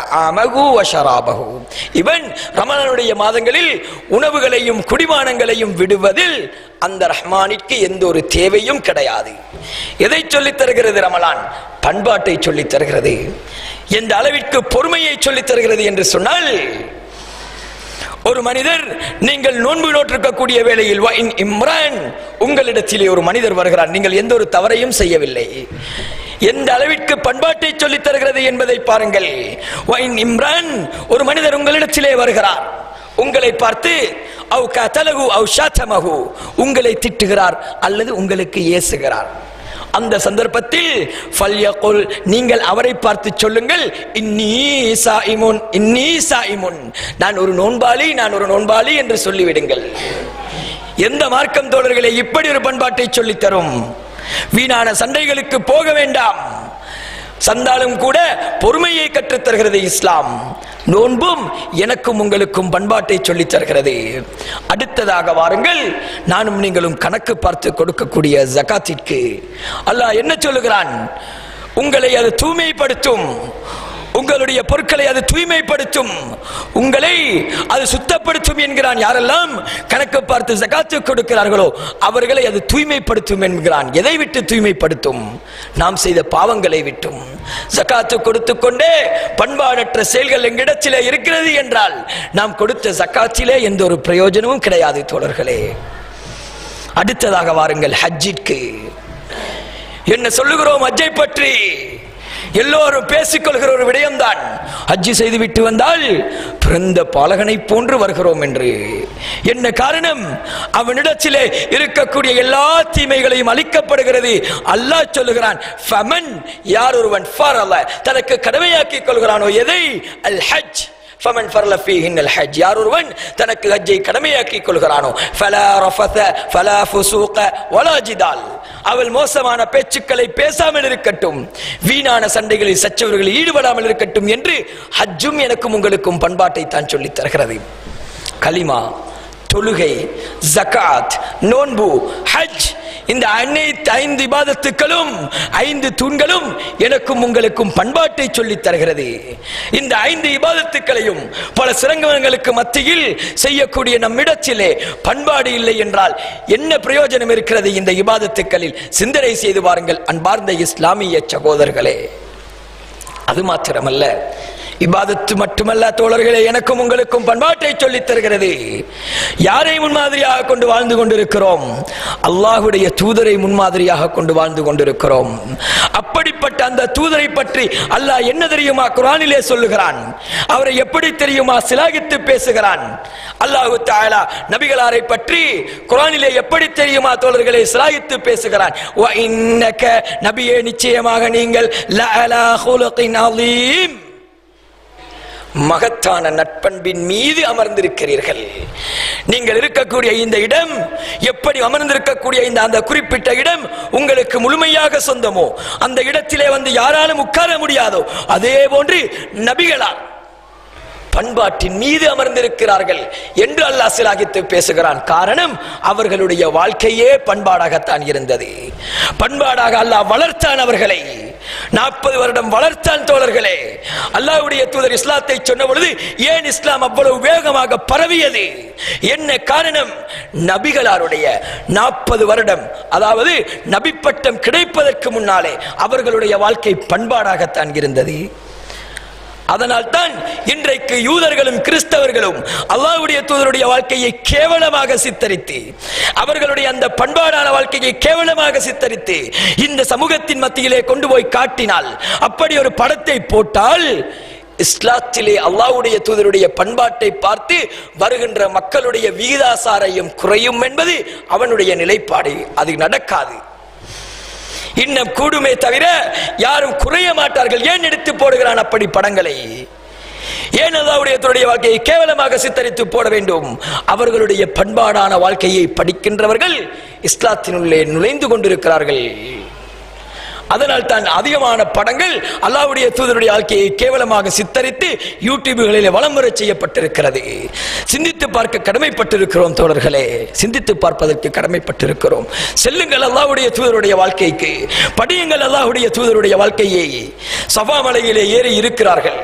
வ ஷராபஹு. இவன் ரமணனுடைய மாதங்களில் உணவுகளையும் குடிமானங்களையும் விடுவதில் அந்த ரஹ்மானிற்கு எந்த ஒரு தேவையும் கிடையாது. எதை சொல்லித் தருகிறது ரமலான்? பண்பாட்டை சொல்லித் தருகிறது. எந்த அளவிற்கு பொறுமையை சொல்லித் தருகிறது என்று சொன்னால் ஒரு மனிதர் நீங்கள் நோன்பு நோற்றிருக்கக்கூடிய வேளையில் வைன் இம்ரான் உங்களிடத்திலே ஒரு மனிதர் வருகிறார். நீங்கள் எந்த ஒரு தவறையும் செய்யவில்லை. எந்த அளவிற்கு பண்பாட்டை சொல்லித் தருகிறது என்பதை பாருங்கள். வைன் இம்ரான் ஒரு மனிதர் உங்களிடத்திலே வருகிறார். உங்களை பார்த்து அவ் கதலகு அவ் ஷாத்தமகு உங்களை திட்டுகிறார் அல்லது உங்களுக்கு ஏசுகிறார். அந்த சந்தர்ப்பத்தில் ஃபல்யகுல் நீங்கள் அவரை பார்த்து சொல்லுங்கள் இன்னீ சாயிமுன் இன்னீ சாயிமுன். நான் ஒரு நோன்பாளி நான் ஒரு நோன்பாளி என்று சொல்லிவிடுங்கள். எந்த மார்க்கம் தோழர்களை இப்படி ஒரு பண்பாட்டை சொல்லித் தரும் வீணான சண்டைகளுக்கு போக வேண்டாம். சந்தாலும் கூட பொறுமையை கற்றுத் தருகிறது இஸ்லாம். நோன்பும் எனக்கும் உங்களுக்கும் பண்பாட்டை சொல்லித் தருகிறது. அடுத்ததாக வாருங்கள் நானும் நீங்களும் கணக்கு பார்த்து கொடுக்கக்கூடிய ஜகாத்திற்கு அல்லாஹ் என்ன சொல்லுகிறான்? உங்களை அது தூய்மைப்படுத்தும். உங்களுடைய பொருட்களை அது தூய்மைப்படுத்தும். உங்களை அது சுத்தப்படுத்தும் என்கிறான் யாரெல்லாம்? கணக்கு பார்த்து ஜகாத்து கொடுக்கிறார்களோ அவர்களை அது தூய்மைப்படுத்தும் என்கிறான். எதை விட்டு தூய்மைப்படுத்தும்? நாம் செய்த பாவங்களை விட்டும். ஜக்காத்து கொடுத்து கொண்டே பண்பாடற்ற செயல்கள் எங்கிடத்திலே இருக்கிறது என்றால் நாம் கொடுத்த ஜக்காத்திலே எந்த ஒரு பிரயோஜனமும் கிடையாது தோழர்களே. அடுத்ததாக வாருங்கள் ஹஜ்ஜிற்கு. என்ன சொல்லுகிறோம்? ஹஜ்ஜை பற்றி. எல்லோரும் பேசிக்கொள்கிற ஒரு விடயம்தான். ஹஜ்ஜி செய்து விட்டு வந்தால் பிறந்த பாலகனை போன்று வருகிறோம் என்று. என்ன காரணம்? அவனிடத்திலே இருக்கக்கூடிய எல்லா தீமைகளையும் அளிக்கப்படுகிறது அல்லாஹ் சொல்லுகிறான் ஃபமன் யார் ஒருவன்? அல்ல தனக்கு கடமையாக்கிக் கொள்கிறானோ எதை? அல் ஹஜ் ஃபமன் ஃபர்ல ஃபீஹின் அல் ஹஜ் யார் ஒருவன் தனக்கு ஹஜ்ஜை கடமையாக்கிக் கொள்கிறானோ ஃபலா ரஃபத ஃபலா ஃபுசூக வலா ஜிதால் அவள் மோசமான பேச்சுக்களை பேசாமல் இருக்கட்டும். வீணான சண்டைகளில் சச்சவர்களில் ஈடுபடாமல் இருக்கட்டும் என்று ஹஜ்ஜும் எனக்கும் உங்களுக்கும் பண்பாட்டை தான் சொல்லித் தருகிறது. கலிமா தொழுகை ஜகாத் நோன்பு ஹஜ். இந்த அனைத்து ஐந்து விவாதத்துக்களும் ஐந்து தூண்களும் எனக்கும் உங்களுக்கும் பண்பாட்டை சொல்லித் தருகிறது. இந்த ஐந்து விவாதத்துக்களையும் பல சிறங்கவங்களுக்கு மத்தியில் செய்யக்கூடிய நம்மிடத்திலே பண்பாடு இல்லை என்றால் என்ன பிரயோஜனம் இருக்கிறது இந்த விவாதத்துக்களில் சிந்தனை செய்து பாருங்கள் அன்பார்ந்த இஸ்லாமிய சகோதரர்களே. அது மாத்திரமல்ல. இபாதத்து மட்டுமல்ல தோழர்களே எனக்கும் உங்களுக்கும் பண்பாட்டை சொல்லித் தருகிறது. யாரை முன்மாதிரியாக கொண்டு வாழ்ந்து கொண்டிருக்கிறோம்? அல்லாஹுடைய தூதரை முன்மாதிரியாக கொண்டு வாழ்ந்து கொண்டிருக்கிறோம். அப்படிப்பட்ட அந்த தூதரை பற்றி அல்லாஹ் என்ன தெரியுமா குரானிலே சொல்லுகிறான்? அவரை எப்படி தெரியுமா சிலாகித்து பேசுகிறான்? அல்லாஹு தாயலா நபிகளாரை பற்றி குரானிலே எப்படி தெரியுமா தோழர்களை சிலாகித்து பேசுகிறான்? நபியே நிச்சயமாக நீங்கள் லஅலா ஹுலுகின் அலீம். மகத்தான நட்பண்பின் மீது அமர்ந்திருக்கிறீர்கள். நீங்கள் இருக்கக்கூடிய இந்த இடம் எப்படி அமர்ந்திருக்கக்கூடிய இந்த அந்த குறிப்பிட்ட இடம் உங்களுக்கு முழுமையாக சொந்தமோ அந்த இடத்திலே வந்து யாராலும் உட்கார முடியாதோ அதே போன்று நபிகளார் பண்பாட்டின் மீது அமர்ந்திருக்கிறார்கள் என்று அல்லாஹ் சிலாகித்து பேசுகிறான். காரணம் அவர்களுடைய வாழ்க்கையே பண்பாடாகத்தான் இருந்தது. பண்பாடாக அல்லாஹ் வளர்த்தான் அவர்களை. நாற்பது வருடம் வளர்த்தான் தோழர்களே. அல்லாஹ்வுடைய தூதர் இஸ்லாத்தை சொன்ன பொழுது ஏன் இஸ்லாம் அவ்வளவு வேகமாக பரவியது? என்ன காரணம்? நபிகளாருடைய நாற்பது வருடம் அதாவது நபி பட்டம் கிடைப்பதற்கு முன்னாலே அவர்களுடைய வாழ்க்கை பண்பாடாகத்தான் இருந்தது. அதனால் தான் இன்றைக்கு யூதர்களும் கிறிஸ்தவர்களும் அல்லாவுடைய தூதருடைய வாழ்க்கையை கேவலமாக சித்தரித்து அவர்களுடைய அந்த பண்பாடான வாழ்க்கையை கேவலமாக சித்தரித்து இந்த சமூகத்தின் மத்தியிலே கொண்டு போய் காட்டினால் அப்படி ஒரு படத்தை போட்டால் இஸ்லாத்திலே அல்லாவுடைய தூதருடைய பண்பாட்டை பார்த்து வருகின்ற மக்களுடைய விகிதாசாரையும் குறையும் என்பது அவனுடைய நிலைப்பாடு. அது நடக்காது. இன்னும் கூடுமே தவிர யாரும் குறைய மாட்டார்கள். ஏன் எடுத்து போடுகிறான் அப்படி படங்களை? ஏன் அல்லாவுடைய தன்னுடைய வாழ்க்கையை கேவலமாக சித்தரித்து போட வேண்டும்? அவர்களுடைய பண்பாடான வாழ்க்கையை படிக்கின்றவர்கள் இஸ்லாத்தினுள்ளே நுழைந்து கொண்டிருக்கிறார்கள். அதனால் தான் அதிகமான படங்கள் அல்லாவுடைய தூதருடைய வாழ்க்கையை கேவலமாக சித்தரித்து யூடியூபுகளில் வளமுறை செய்யப்பட்டிருக்கிறது. சிந்தித்து பார்க்க கடமைப்பட்டிருக்கிறோம் தோழர்களே. சிந்தித்து பார்ப்பதற்கு கடமைப்பட்டிருக்கிறோம். செல்லுங்கள் அல்லாவுடைய தூதருடைய வாழ்க்கைக்கு. படியுங்கள் அல்லாவுடைய தூதருடைய வாழ்க்கையை. சபாமலையிலே ஏறி இருக்கிறார்கள்.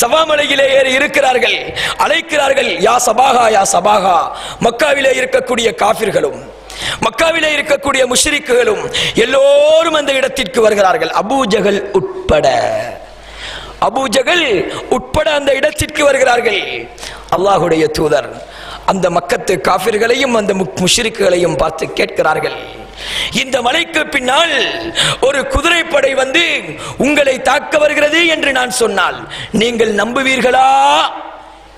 சபாமலையிலே ஏறி இருக்கிறார்கள். அழைக்கிறார்கள் யா சபாகா யா சபாகா மக்காவிலே இருக்கக்கூடிய காபிர்களும் மக்காவிலே இருக்கக்கூடிய முஷ்ரிக்குகளும் எல்லோரும் அந்த இடத்திற்கு வருகிறார்கள். அபூஜகல் உட்பட. அபூஜகல் உட்பட அந்த இடத்திற்கு வருகிறார்கள். அல்லாஹுடைய தூதர் அந்த மக்கத்து காபிர்களையும் அந்த முஷ்ரிக்குகளையும் பார்த்து கேட்கிறார்கள். இந்த மலைக்கு பின்னால் ஒரு குதிரைப்படை வந்து உங்களை தாக்க வருகிறது என்று நான் சொன்னால் நீங்கள் நம்புவீர்களா?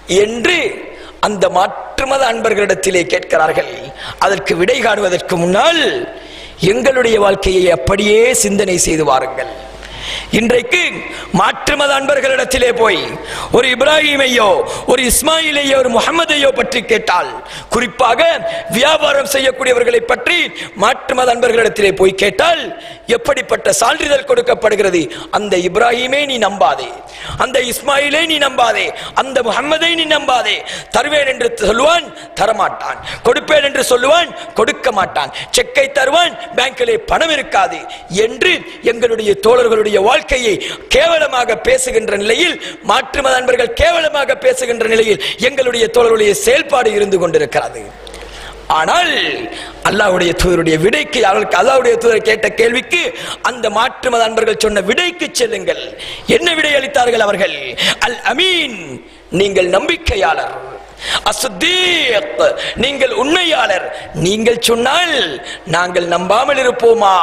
என்று அந்த மாற்று மத அன்பர்களிடத்திலே கேட்கிறார்கள். அதற்கு விடை காணுவதற்கு முன்னால் எங்களுடைய வாழ்க்கையை அப்படியே சிந்தனை செய்து வாருங்கள். இன்றைக்கு மாற்று மத அன்பர்களிடத்திலே போய் ஒரு இப்ராஹிமையோ ஒரு இஸ்மாயிலையோ ஒரு முகமதையோ பற்றி கேட்டால் குறிப்பாக வியாபாரம் செய்யக்கூடியவர்களை பற்றி மாற்று மத அன்பர்களிடத்திலே போய் கேட்டால் எப்படிப்பட்ட சான்றிதழ் கொடுக்கப்படுகிறது? அந்த இப்ராஹிமே நீ நம்பாதே. அந்த இஸ்மாயிலே நீ நம்பாதே. அந்த முகம்மதை நீ நம்பாதே. தருவேன் என்று சொல்லுவான் தரமாட்டான். கொடுப்பேன் என்று சொல்லுவான் கொடுக்க மாட்டான். செக்கை தருவான் பேங்கிலே பணம் இருக்காது என்று எங்களுடைய தோழர்களுடைய வாழ்க்கையை கேவலமாக பேசுகின்ற நிலையில் மாற்று மத நண்பர்கள் கேவலமாக பேசுகின்ற நிலையில் எங்களுடைய தோழர்களுடைய செயல்பாடு இருந்து கொண்டிருக்கிறது. ஆனால் அல்லாவுடைய தூதருடைய விடைக்கு அவர்களுக்கு அல்லாவுடைய தூதர் கேட்ட கேள்விக்கு அந்த மாற்று மத அன்பர்கள் சொன்ன விடைக்கு செல்லுங்கள். என்ன விடை அளித்தார்கள் அவர்கள்? அல் அமீன் நீங்கள் நம்பிக்கையாளர். அசுத்தீக் நீங்கள் உண்மையாளர். நீங்கள் சொன்னால் நாங்கள் நம்பாமல் இருப்போமா?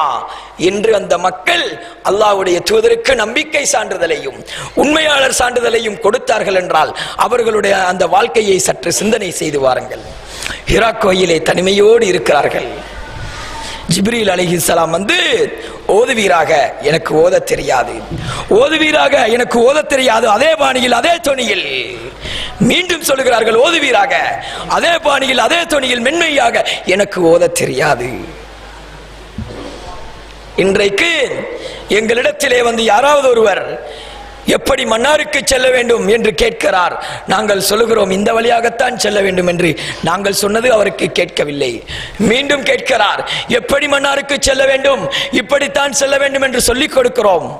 என்று அந்த மக்கள் அல்லாஹ்வுடைய தூதருக்கு நம்பிக்கை சான்றிதழையும் உண்மையாளர் சான்றிதழையும் கொடுத்தார்கள் என்றால் அவர்களுடைய அந்த வாழ்க்கையை சற்று சிந்தனை செய்து வாருங்கள். ஹிரா கோயிலே தனிமையோடு இருக்கிறார்கள். ஜிப்ரீல் அலிஹிஸ்லாம் வந்து ஓதுவீராக எனக்கு ஓத தெரியாது. ஓதுவீராக எனக்கு ஓத தெரியாது. அதே பாணியில் அதே தொனியில். மீண்டும் சொல்லுகிறார்கள் ஓதுவீராக. அதே பாணியில் அதே துணியில் மென்மையாக எனக்கு ஓத தெரியாது. இன்றைக்கு எங்களிடத்திலே வந்து யாராவது ஒருவர் எப்படி மன்னாருக்கு செல்ல வேண்டும்? என்று கேட்கிறார். நாங்கள் சொல்லுகிறோம் இந்த வழியாகத்தான் செல்ல வேண்டும் என்று. நாங்கள் சொன்னது அவருக்கு கேட்கவில்லை. மீண்டும் கேட்கிறார் எப்படி மன்னாருக்கு செல்ல வேண்டும்? இப்படித்தான் செல்ல வேண்டும் என்று சொல்லிக் கொடுக்கிறோம்.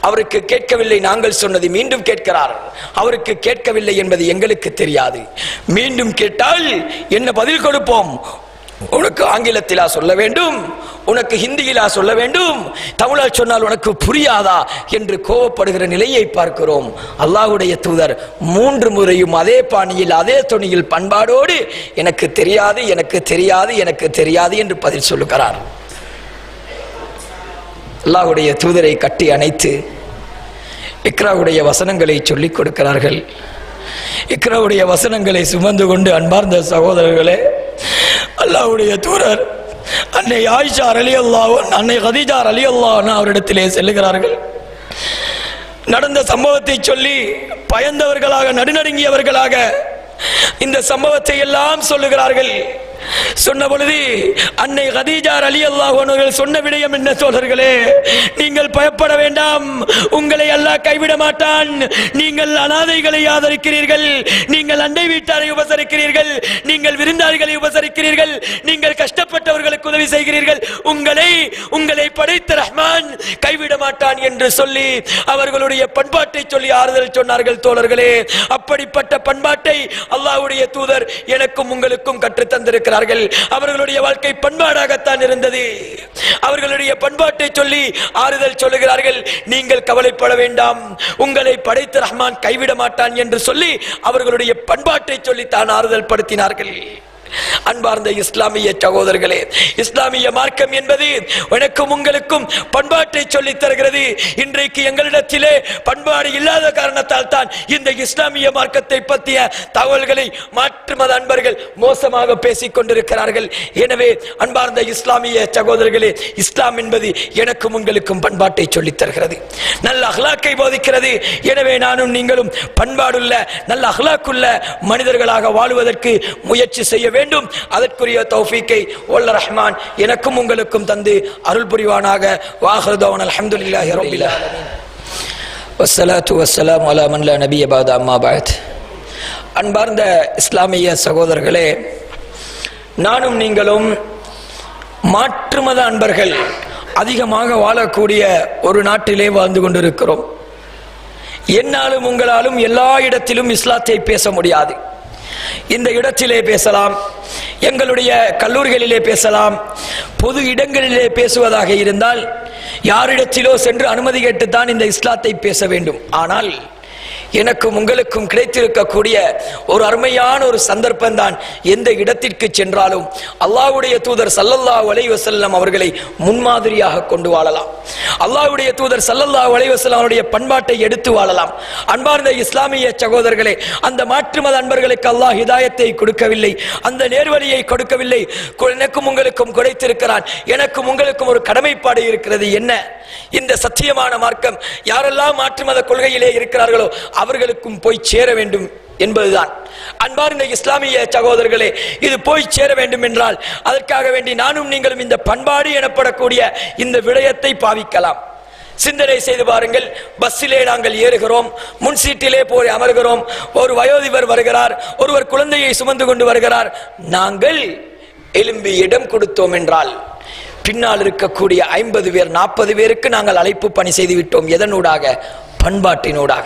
அவருக்கு கேட்கவில்லை நாங்கள் சொன்னது மீண்டும் கேட்கிறார். அவருக்கு கேட்கவில்லை என்பது எங்களுக்கு தெரியாது. மீண்டும் கேட்டால் என்ன பதில் கொடுப்போம்? உனக்கு ஆங்கிலத்திலா சொல்ல வேண்டும்? உனக்கு ஹிந்தியிலா சொல்ல வேண்டும்? தமிழா சொன்னால் உனக்கு புரியாதா? என்று கோவப்படுகிற நிலையை பார்க்கிறோம். அல்லாஹுடைய தூதர் மூன்று முறையும் அதே பாணியில் அதே துணியில் பண்பாடோடு எனக்கு தெரியாது எனக்கு தெரியாது எனக்கு தெரியாது என்று பதில் சொல்லுகிறார். அல்லாஹுடைய தூதரை கட்டி அணைத்து இக்ராவுடைய வசனங்களை சொல்லிக் கொடுக்கிறார்கள். இக்ராவுடைய வசனங்களை சுமந்து கொண்டு அன்பார்ந்த சகோதரர்களே அல்லாஹுடைய தூதர் அன்னை ஆயிஷா அலி அல்லாஹன் அன்னை ஹதீஜார் அலி அல்லாஹன் அவரிடத்திலே செல்லுகிறார்கள். நடந்த சம்பவத்தை சொல்லி பயந்தவர்களாக நடுநடுங்கியவர்களாக இந்த சம்பவத்தை எல்லாம் சொல்லுகிறார்கள். சொன்ன பொழுது அன்னை கதீஜார் அலி அல்லாஹர்கள் சொன்ன விடயம் என்ன சோழர்களே? நீங்கள் பயப்பட வேண்டாம். உங்களை அல்லாஹ் கைவிட மாட்டான். நீங்கள் அனாதைகளை ஆதரிக்கிறீர்கள். நீங்கள் அண்டை வீட்டாரை உபசரிக்கிறீர்கள். நீங்கள் விருந்தாளிகளை உபசரிக்கிறீர்கள். நீங்கள் கஷ்டப்பட்டவர்களுக்கு உதவி செய்கிறீர்கள். உங்களை உங்களை படைத்த ரஹ்மான் கைவிட மாட்டான் என்று சொல்லி அவர்களுடைய பண்பாட்டை சொல்லி ஆறுதல் சொன்னார்கள் தோழர்களே. அப்படிப்பட்ட பண்பாட்டை அல்லாஹ்வுடைய தூதர் எனக்கும் உங்களுக்கும் கற்றுத் இருந்தார்கள் அவர்களுடைய வாழ்க்கை பண்பாடாகத்தான் இருந்தது. அவர்களுடைய பண்பாட்டை சொல்லி ஆறுதல் சொல்லுகிறார்கள். நீங்கள் கவலைப்பட வேண்டாம். உங்களை படைத்த ரஹ்மான் கைவிட மாட்டான் என்று சொல்லி அவர்களுடைய பண்பாட்டை சொல்லி தான் ஆறுதல் படுத்தினார்கள். அன்பார்ந்த இஸ்லாமிய சகோதரர்களே இஸ்லாமிய மார்க்கம் என்பது எனக்கும் உங்களுக்கும் பண்பாட்டை சொல்லித் தருகிறது. இன்றைக்கு எங்களிடத்திலே பண்பாடு இல்லாத காரணத்தால் தான் இந்த இஸ்லாமிய மார்க்கத்தை பற்றிய தகவல்களை மாற்று மத அன்பர்கள் மோசமாக பேசிக் கொண்டிருக்கிறார்கள். எனவே அன்பார்ந்த இஸ்லாமிய சகோதரர்களே இஸ்லாம் என்பது எனக்கும் உங்களுக்கும் பண்பாட்டை சொல்லித் தருகிறது. நல்ல அஹ்லாக்கை போதிக்கிறது. எனவே நானும் நீங்களும் பண்பாடுள்ள நல்ல அஹ்லாக்குள்ள மனிதர்களாக வாழ்வதற்கு முயற்சி செய்ய வேண்டும் வேண்டும். அதற்குரிய தௌஃபீக்கை ஒல்ல ரஹ்மான் எனக்கும் உங்களுக்கும் தந்து அருள் புரிவானாக. வாஹருதவன் அல்ஹம்துலில்லாஹி ரப்பில் ஆலமீன். அலா நபிய அம்மா பாத். அன்பார்ந்த இஸ்லாமிய சகோதரர்களே நானும் நீங்களும் மாற்று மத அன்பர்கள் அதிகமாக வாழக்கூடிய ஒரு நாட்டிலே வாழ்ந்து கொண்டிருக்கிறோம். என்னாலும் உங்களாலும் எல்லா இடத்திலும் இஸ்லாத்தை பேச முடியாது. இந்த இடத்திலே பேசலாம் எங்களுடைய கல்லூரிகளிலே பேசலாம் பொது இடங்களிலே பேசுவதாக இருந்தால் யாரிடத்திலோ சென்று அனுமதி கேட்டுத்தான் இந்த இஸ்லாத்தை பேச வேண்டும். ஆனால் எனக்கும் உங்களுக்கும் கிடைத்திருக்கக்கூடிய ஒரு அருமையான ஒரு சந்தர்ப்பம் தான் எந்த இடத்திற்கு சென்றாலும் அல்லாவுடைய தூதர் சல்லல்லா வலைவசல்லம் அவர்களை முன்மாதிரியாக கொண்டு வாழலாம். அல்லாவுடைய தூதர் சல்லல்லா வலைவசல்லம் அவருடைய பண்பாட்டை எடுத்து வாழலாம். அன்பார்ந்த இஸ்லாமிய சகோதரர்களே அந்த மாற்று மத அன்பர்களுக்கு அல்லாஹ் ஹிதாயத்தை கொடுக்கவில்லை அந்த நேர்வழியை கொடுக்கவில்லை. எனக்கும் உங்களுக்கும் குறைத்திருக்கிறான் எனக்கும் உங்களுக்கும் ஒரு கடமைப்பாடு இருக்கிறது என்ன? இந்த சத்தியமான மார்க்கம் யாரெல்லாம் மாற்று மத கொள்கையிலே இருக்கிறார்களோ அவர்களுக்கும் போய் சேர வேண்டும் என்பதுதான். அன்பார்ந்த இஸ்லாமிய சகோதரர்களே இது போய் சேர வேண்டும் என்றால் அதற்காக வேண்டி நானும் நீங்களும் இந்த பண்பாடு எனப்படக்கூடிய இந்த விடயத்தை பாவிக்கலாம். சிந்தனை செய்து பாருங்கள் பஸ்ஸிலே நாங்கள் ஏறுகிறோம் முன் சீட்டிலே போய் அமர்கிறோம் ஒரு வயோதிபர் வருகிறார் ஒருவர் குழந்தையை சுமந்து கொண்டு வருகிறார் நாங்கள் எலும்பி இடம் கொடுத்தோம் என்றால் பின்னால் இருக்கக்கூடிய ஐம்பது பேர் நாற்பது பேருக்கு நாங்கள் அழைப்பு பணி செய்து விட்டோம் எதனூடாக? பண்பாட்டினூடாக.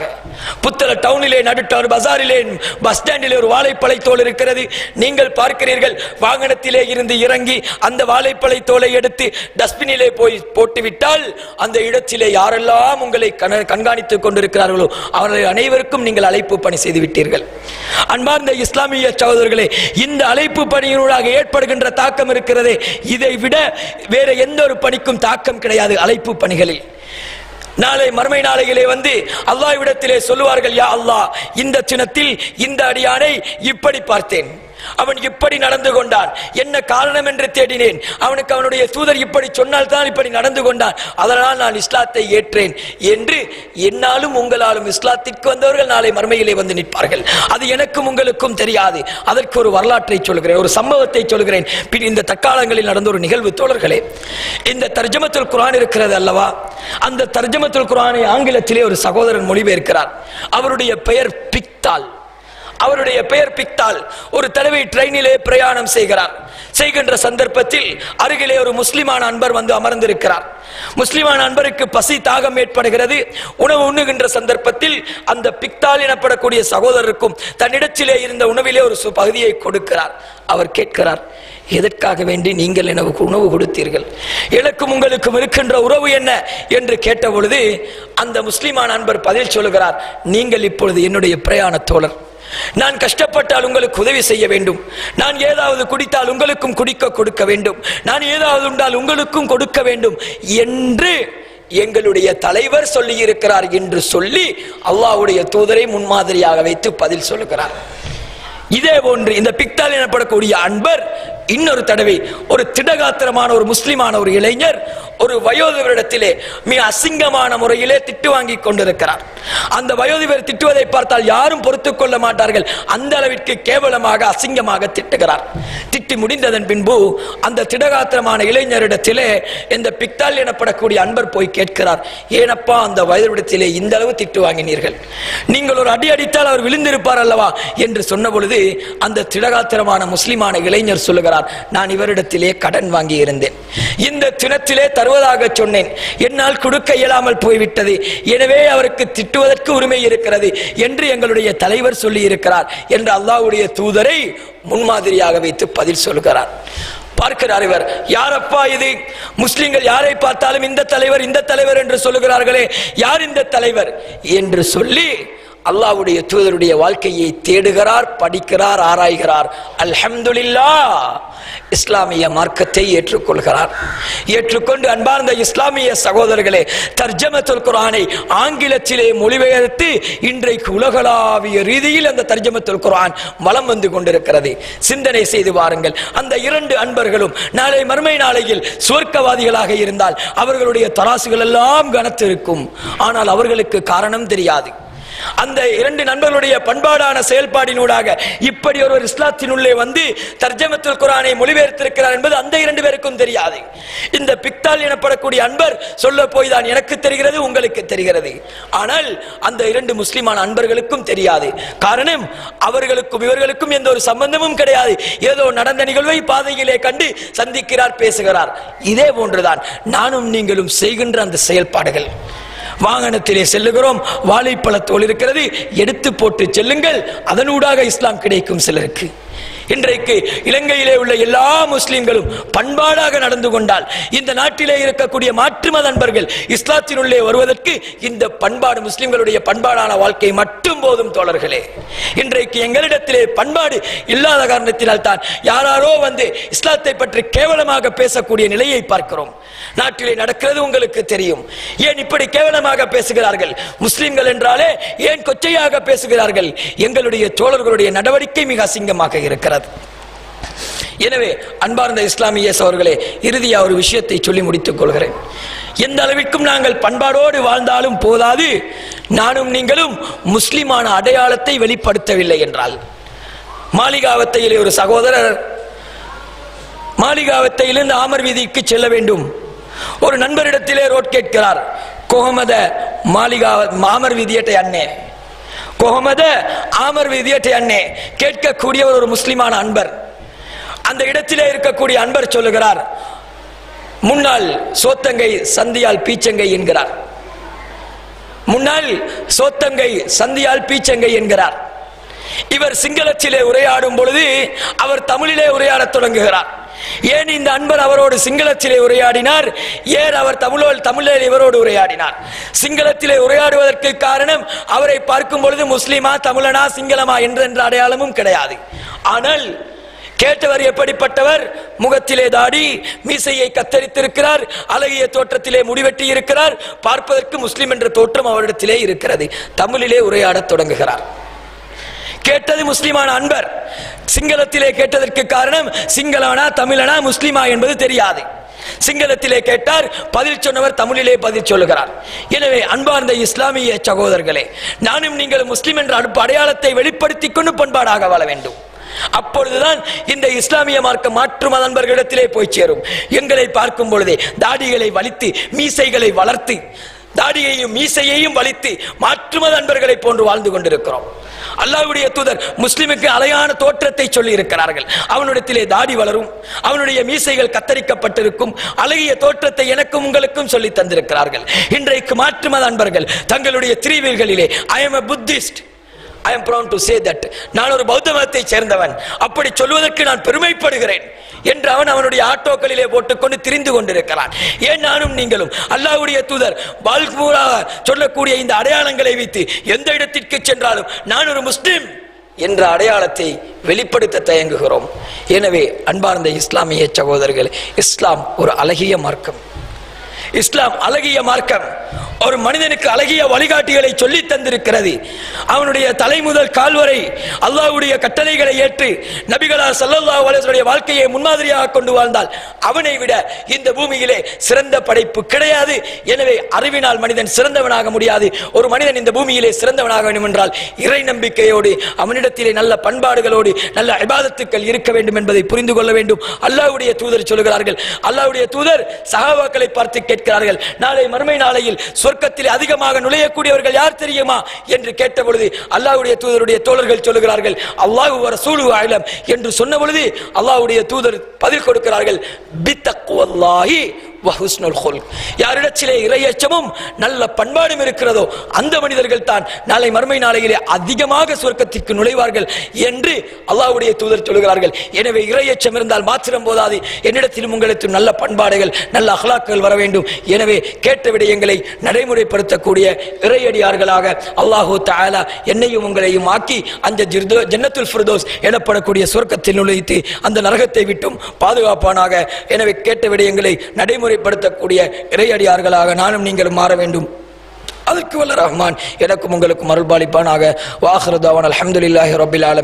புத்தள டவுனிலே நடுட்டார் பசாரிலே பஸ் ஸ்டாண்டிலே ஒரு வாழைப்பழை தோல் இருக்கிறது. நீங்கள் பார்க்கிறீர்கள் வாகனத்திலே இருந்து இறங்கி அந்த வாழைப்பழை தோலை எடுத்து டஸ்ட்பினிலே போய் போட்டுவிட்டால் அந்த இடத்திலே யாரெல்லாம் உங்களை கண- கண்காணித்துக் கொண்டிருக்கிறார்களோ அவர்கள் அனைவருக்கும் நீங்கள் அழைப்பு பணி செய்து விட்டீர்கள். அன்பார்ந்த இஸ்லாமிய சகோதரர்களே இந்த அழைப்பு பணியினூடாக ஏற்படுகின்ற தாக்கம் இருக்கிறதே இதை விட வேற எந்த ஒரு பணிக்கும் தாக்கம் கிடையாது அழைப்பு பணிகளில். நாளை மறுமை நாளையிலே வந்து அல்லாஹ்விடத்திலே சொல்லுவார்கள் யா அல்லாஹ் இந்த சினத்தில் இந்த அடியானை இப்படி பார்த்தேன். அவன் இப்படி நடந்து கொண்டான். என்ன காரணம் என்று தேடினேன். அவனுக்கு அவனுடைய தூதர் இப்படி சொன்னால் தான் இப்படி நடந்து கொண்டான். அதனால் நான் இஸ்லாத்தை ஏற்றேன் என்று என்னாலும் உங்களாலும் இஸ்லாத்திற்கு வந்தவர்கள் நாளை மறுமையிலே வந்து நிற்பார்கள். அது எனக்கும் உங்களுக்கும் தெரியாது. அதற்கு ஒரு வரலாற்றை சொல்கிறேன் ஒரு சம்பவத்தை சொல்கிறேன். பின் இந்த தற்காலங்களில் நடந்த ஒரு நிகழ்வு. தோழர்களே இந்த தர்ஜமத்தில் குரான் இருக்கிறது அல்லவா? அந்த தர்ஜமத்தில் குரானை ஆங்கிலத்திலே ஒரு சகோதரன் மொழிபெயர்க்கிறார். அவருடைய பெயர் பிக்தால். அவருடைய பெயர் பிக்தால் ஒரு தடவை ட்ரெயினிலே பிரயாணம் செய்கிறார். செய்கின்ற சந்தர்ப்பத்தில் அருகிலே ஒரு முஸ்லிமான அன்பர் வந்து அமர்ந்திருக்கிறார். முஸ்லிமான அன்பருக்கு பசி தாகம் ஏற்படுகிறது. உணவு உண்ணுகின்ற சந்தர்ப்பத்தில் அந்த பிக்தால் எனப்படக்கூடிய சகோதரருக்கும் தன்னிடத்திலே இருந்த உணவிலே ஒரு சு- பகுதியை கொடுக்கிறார். அவர் கேட்கிறார் எதற்காக வேண்டி நீங்கள் எனக்கு உணவு கொடுத்தீர்கள்? எனக்கும் உங்களுக்கும் இருக்கின்ற உறவு என்ன? என்று கேட்ட பொழுது அந்த முஸ்லிமான அன்பர் பதில் சொல்லுகிறார் நீங்கள் இப்பொழுது என்னுடைய பிரயாண தோழர். நான் கஷ்டப்பட்டால் உங்களுக்கு உதவி செய்ய வேண்டும். நான் ஏதாவது குடித்தால் உங்களுக்கும் குடிக்க கொடுக்க வேண்டும். நான் ஏதாவது உண்டால் உங்களுக்கும் கொடுக்க வேண்டும் என்று எங்களுடைய தலைவர் சொல்லி இருக்கிறார் என்று சொல்லி அல்லாவுடைய தூதரை முன்மாதிரியாக வைத்து பதில் சொல்லுகிறார். இதே போன்று இந்த பிக்தால் எனப்படக்கூடிய அன்பர் இன்னொரு தடவை ஒரு திடகாத்திரமான ஒரு முஸ்லிமான ஒரு இளைஞர் ஒரு வயோதிபரிடத்திலே மிக அசிங்கமான முறையிலே திட்டு வாங்கி கொண்டிருக்கிறார். அந்த வயோதிபர் திட்டுவதை பார்த்தால் யாரும் பொறுத்துக் கொள்ள மாட்டார்கள். அந்த அளவிற்கு கேவலமாக அசிங்கமாக திட்டுகிறார். திட்டி முடிந்ததன் பின்பு அந்த திடகாத்திரமான இளைஞரிடத்திலே இந்த பிக்தால் எனப்படக்கூடிய அன்பர் போய் கேட்கிறார் ஏனப்பா அந்த வயதிடத்திலே இந்த அளவு திட்டு வாங்கினீர்கள். நீங்கள் ஒரு அடி அடித்தால் அவர் விழுந்திருப்பார் அல்லவா? என்று சொன்ன பொழுது அந்த திடகாத்திரமான முஸ்லிமான இளைஞர் சொல்லுகிறார் நான் இவரிடத்திலே கடன் வாங்கி இருந்தேன் இந்த தினத்திலே தருவதாக சொன்னேன். என்னால் கொடுக்க இயலாமல் போய்விட்டது. எனவே அவருக்கு திட்டுவதற்கு உரிமை இருக்கிறது என்று எங்களுடைய தலைவர் சொல்லி இருக்கிறார் என்று அல்லாவுடைய தூதரை முன்மாதிரியாக வைத்து பதில் சொல்கிறார். பார்க்கிறார் இவர் யாரப்பா இது? முஸ்லிம்கள் யாரை பார்த்தாலும் இந்த தலைவர் இந்த தலைவர் என்று சொல்லுகிறார்களே யார் இந்த தலைவர்? என்று சொல்லி அல்லாவுடைய தூதருடைய வாழ்க்கையை தேடுகிறார் படிக்கிறார் ஆராய்கிறார். அல்ஹம்துலில்லா இஸ்லாமிய மார்க்கத்தை ஏற்றுக்கொள்கிறார். ஏற்றுக்கொண்டு அன்பார்ந்த இஸ்லாமிய சகோதரர்களே தர்ஜமத்துல் குரானை ஆங்கிலத்திலே மொழிபெயர்த்து இன்றைக்கு உலகளாவிய ரீதியில் அந்த தர்ஜமத்துல் குரான் வலம் வந்து கொண்டிருக்கிறது. சிந்தனை செய்து பாருங்கள் அந்த இரண்டு அன்பர்களும் நாளை மறுமை நாளையில் சுவர்க்கவாதிகளாக இருந்தால் அவர்களுடைய தராசுகள் எல்லாம் கனத்திருக்கும். ஆனால் அவர்களுக்கு காரணம் தெரியாது. அந்த இரண்டு நண்பர்களுடைய பண்பாடான செயல்பாடினூடாக இப்படி ஒருவர் இஸ்லாத்தினுள்ளே வந்து தர்ஜமத்துல் குரானை மொழிபெயர்த்திருக்கிறார் என்பது அந்த இரண்டு பேருக்கும் தெரியாது. இந்த பிக்தால் எனப்படக்கூடிய அன்பர் சொல்ல போய் தான் எனக்கு தெரிகிறது உங்களுக்கு தெரிகிறது. ஆனால் அந்த இரண்டு முஸ்லிமான அன்பர்களுக்கும் தெரியாது. காரணம் அவர்களுக்கும் இவர்களுக்கும் எந்த ஒரு சம்பந்தமும் கிடையாது. ஏதோ நடந்த நிகழ்வை பாதையிலே கண்டு சந்திக்கிறார் பேசுகிறார். இதே போன்றுதான் நானும் நீங்களும் செய்கின்ற அந்த செயல்பாடுகள். வாகனத்திலே செல்லுகிறோம். வாழைப்பழத்தோல் இருக்கிறது. எடுத்து போட்டு செல்லுங்கள். அதனூடாக இஸ்லாம் கிடைக்கும் சிலருக்கு. இன்றைக்கு இலங்கையிலே உள்ள எல்லா முஸ்லிம்களும் பண்பாடாக நடந்து கொண்டால் இந்த நாட்டிலே இருக்கக்கூடிய மாற்றுமத நண்பர்கள் இஸ்லாத்தினுள்ளே வருவதற்கு இந்த பண்பாடு முஸ்லிம்களுடைய பண்பாடான வாழ்க்கை மட்டும் போதும் தோழர்களே. இன்றைக்கு எங்களிடத்திலே பண்பாடு இல்லாத காரணத்தினால் தான் யாராரோ வந்து இஸ்லாத்தை பற்றி கேவலமாக பேசக்கூடிய நிலையை பார்க்கிறோம். நாட்டிலே நடக்கிறது உங்களுக்கு தெரியும். ஏன் இப்படி கேவலமாக பேசுகிறார்கள்? முஸ்லிம்கள் என்றாலே ஏன் கொச்சையாக பேசுகிறார்கள்? எங்களுடைய தோழர்களுடைய நடவடிக்கை மிக அசிங்கமாக இருக்கிறது. எனவே அன்பார்ந்த இஸ்லாமியஸ் அவர்களே இறுதியா ஒரு விஷயத்தை சொல்லி முடித்துக் கொள்கிறேன். எந்த அளவிற்கும் நாங்கள் பண்பாடோடு வாழ்ந்தாலும் போதாது நானும் நீங்களும் முஸ்லிமான அடையாளத்தை வெளிப்படுத்தவில்லை என்றால். மாளிகாவத்தையிலே ஒரு சகோதரர் மாளிகாவத்தையிலிருந்து ஆமர் வீதிக்கு செல்ல வேண்டும். ஒரு நண்பரிடத்திலே ரோட் கேட்கிறார் கோஹமத மாளிகா மாமர் வீதியட்டை அண்ணே. கொஹமத ஆமர் விதியட்டை அண்ணே கேட்கக்கூடியவர் ஒரு முஸ்லிமான அன்பர். அந்த இடத்திலே இருக்கக்கூடிய அன்பர் சொல்லுகிறார் முன்னால் சோத்தங்கை சந்தியால் பீச்சங்கை என்கிறார். முன்னால் சோத்தங்கை சந்தியால் பீச்சங்கை என்கிறார். இவர் சிங்களத்திலே உரையாடும் பொழுது அவர் தமிழிலே உரையாடத் தொடங்குகிறார். ஏன் இந்த அன்பர் அவரோடு சிங்களத்திலே உரையாடினார்? ஏன் அவர் தமிழோல் தமிழில் இவரோடு உரையாடினார்? சிங்களத்திலே உரையாடுவதற்கு காரணம் அவரை பார்க்கும் பொழுது முஸ்லிமா தமிழனா சிங்களமா என்ற என்ற அடையாளமும் கிடையாது. ஆனால் கேட்டவர் எப்படிப்பட்டவர்? முகத்திலே தாடி மீசையை கத்தரித்திருக்கிறார் அழகிய தோற்றத்திலே முடிவெட்டி இருக்கிறார் பார்ப்பதற்கு முஸ்லிம் என்ற தோற்றம் அவரிடத்திலே இருக்கிறது. தமிழிலே உரையாடத் தொடங்குகிறார். கேட்டது முஸ்லிமான அன்பர். சிங்களத்திலே கேட்டதற்கு காரணம் சிங்களனா தமிழனா முஸ்லிமா என்பது தெரியாது. சிங்களத்திலே கேட்டார் பதில் சொன்னவர் தமிழிலே பதில் சொல்லுகிறார். எனவே அன்பார்ந்த இஸ்லாமிய சகோதரர்களே நானும் நீங்கள் முஸ்லிம் என்ற அடையாளத்தை வெளிப்படுத்திக் கொண்டு பண்பாடாக வாழ வேண்டும். அப்பொழுதுதான் இந்த இஸ்லாமிய மார்க்க மாற்று நண்பர்களிடத்திலே போய் சேரும். எங்களை பார்க்கும் பொழுதே தாடிகளை வலித்து மீசைகளை வளர்த்து தாடியையும் மீசையையும் வலித்து மாற்றுமத அன்பர்களை போன்று வாழ்ந்து கொண்டிருக்கிறோம். அல்லாவுடைய தூதர் முஸ்லிமுக்கு அலையான தோற்றத்தை சொல்லி இருக்கிறார்கள் அவனிடத்திலே தாடி வளரும் அவனுடைய மீசைகள் கத்தரிக்கப்பட்டிருக்கும் அழகிய தோற்றத்தை எனக்கும் உங்களுக்கும் சொல்லி தந்திருக்கிறார்கள். இன்றைக்கு மாற்றுமத அன்பர்கள் தங்களுடைய திரிவுகளிலே I am a Buddhist I am proud to say that நான் ஒரு பௌத்த மதத்தை சேர்ந்தவன். அப்படி சொல்வதற்கு நான் பெருமைப்படுகிறேன் என்று அவன் அவனுடைய ஆட்டோக்களிலே போட்டுக்கொண்டு திரிந்து கொண்டிருக்கிறான். ஏன் நானும் நீங்களும்? அல்லாவுடைய தூதர் பால்கூராக சொல்லக்கூடிய இந்த அடையாளங்களை வைத்து எந்த இடத்திற்கு சென்றாலும் நான் ஒரு முஸ்லீம் என்ற அடையாளத்தை வெளிப்படுத்த தயங்குகிறோம். எனவே அன்பார்ந்த இஸ்லாமிய சகோதரர்கள் இஸ்லாம் ஒரு அழகிய மார்க்கம். இஸ்லாம் அழகிய மார்க்கம். ஒரு மனிதனுக்கு அழகிய வழிகாட்டிகளை சொல்லி தந்திருக்கிறது. அவனுடைய தலை முதல் கால்வரை அல்லாஹ்வுடைய கட்டளைகளை ஏற்று நபிகளார் சல்லல்லா வலசனுடைய வாழ்க்கையை முன்மாதிரியாக கொண்டு வாழ்ந்தால் அவனை விட இந்த பூமியிலே சிறந்த படைப்பு கிடையாது. எனவே அறிவினால் மனிதன் சிறந்தவனாக முடியாது. ஒரு மனிதன் இந்த பூமியிலே சிறந்தவனாக வேண்டும் என்றால் இறை நம்பிக்கையோடு அவனிடத்திலே நல்ல பண்பாடுகளோடு நல்ல அபாதத்துக்கள் இருக்க வேண்டும் என்பதை புரிந்து கொள்ள வேண்டும். அல்லாவுடைய தூதர் சொல்கிறார்கள் அல்லாவுடைய தூதர் சகாபாக்களை பார்த்து கேட்கிறார்கள். நாளை மறுமை நாளையில் சொர்க்கத்தில் அதிகமாக நுழையக்கூடியவர்கள் யார் தெரியுமா? என்று கேட்ட பொழுது அல்லாஹுடைய தூதருடைய தோழர்கள் சொல்லுகிறார்கள் அல்லாஹு வர சூழு ஆயிலம் என்று சொன்ன பொழுது அல்லாஹ்வுடைய தூதர் பதில் கொடுக்கிறார்கள் பித்தக்குவல்லாஹி வஹுஸ்னுல் ஹுல்க். யாரிடத்திலே இரையச்சமும் நல்ல பண்பாடும் இருக்கிறதோ அந்த மனிதர்கள் தான் நாளை மறுமை நாளையிலே அதிகமாக சுவர்க்கத்திற்கு நுழைவார்கள் என்று அல்லாவுடைய தூதர் சொல்கிறார்கள். எனவே இரையச்சம் இருந்தால் மாத்திரம் போதாது. என்னிடத்திலும் உங்களுக்கு நல்ல பண்பாடுகள் நல்ல அகலாக்கள் வர வேண்டும். எனவே கேட்ட விடயங்களை நடைமுறைப்படுத்தக்கூடிய இறையடியார்களாக அல்லாஹு தாலா என்னையும் உங்களையும் ஆக்கி அந்த ஜன்னத்துல் ஃபிர்தௌஸ் எனப்படக்கூடிய சுவர்க்கத்தில் நுழைத்து அந்த நரகத்தை விட்டும் பாதுகாப்பானாக. எனவே கேட்ட விடயங்களை நடைமுறை நடைமுறைப்படுத்தக்கூடிய இறையடியார்களாக நானும் நீங்கள் மாற வேண்டும். அதற்கு வல்ல ரஹ்மான் எனக்கும் உங்களுக்கும் அருள்பாலிப்பானாக. வாஹ்ரதாவான் அலமதுல்லாஹி ரபில் ஆலம்.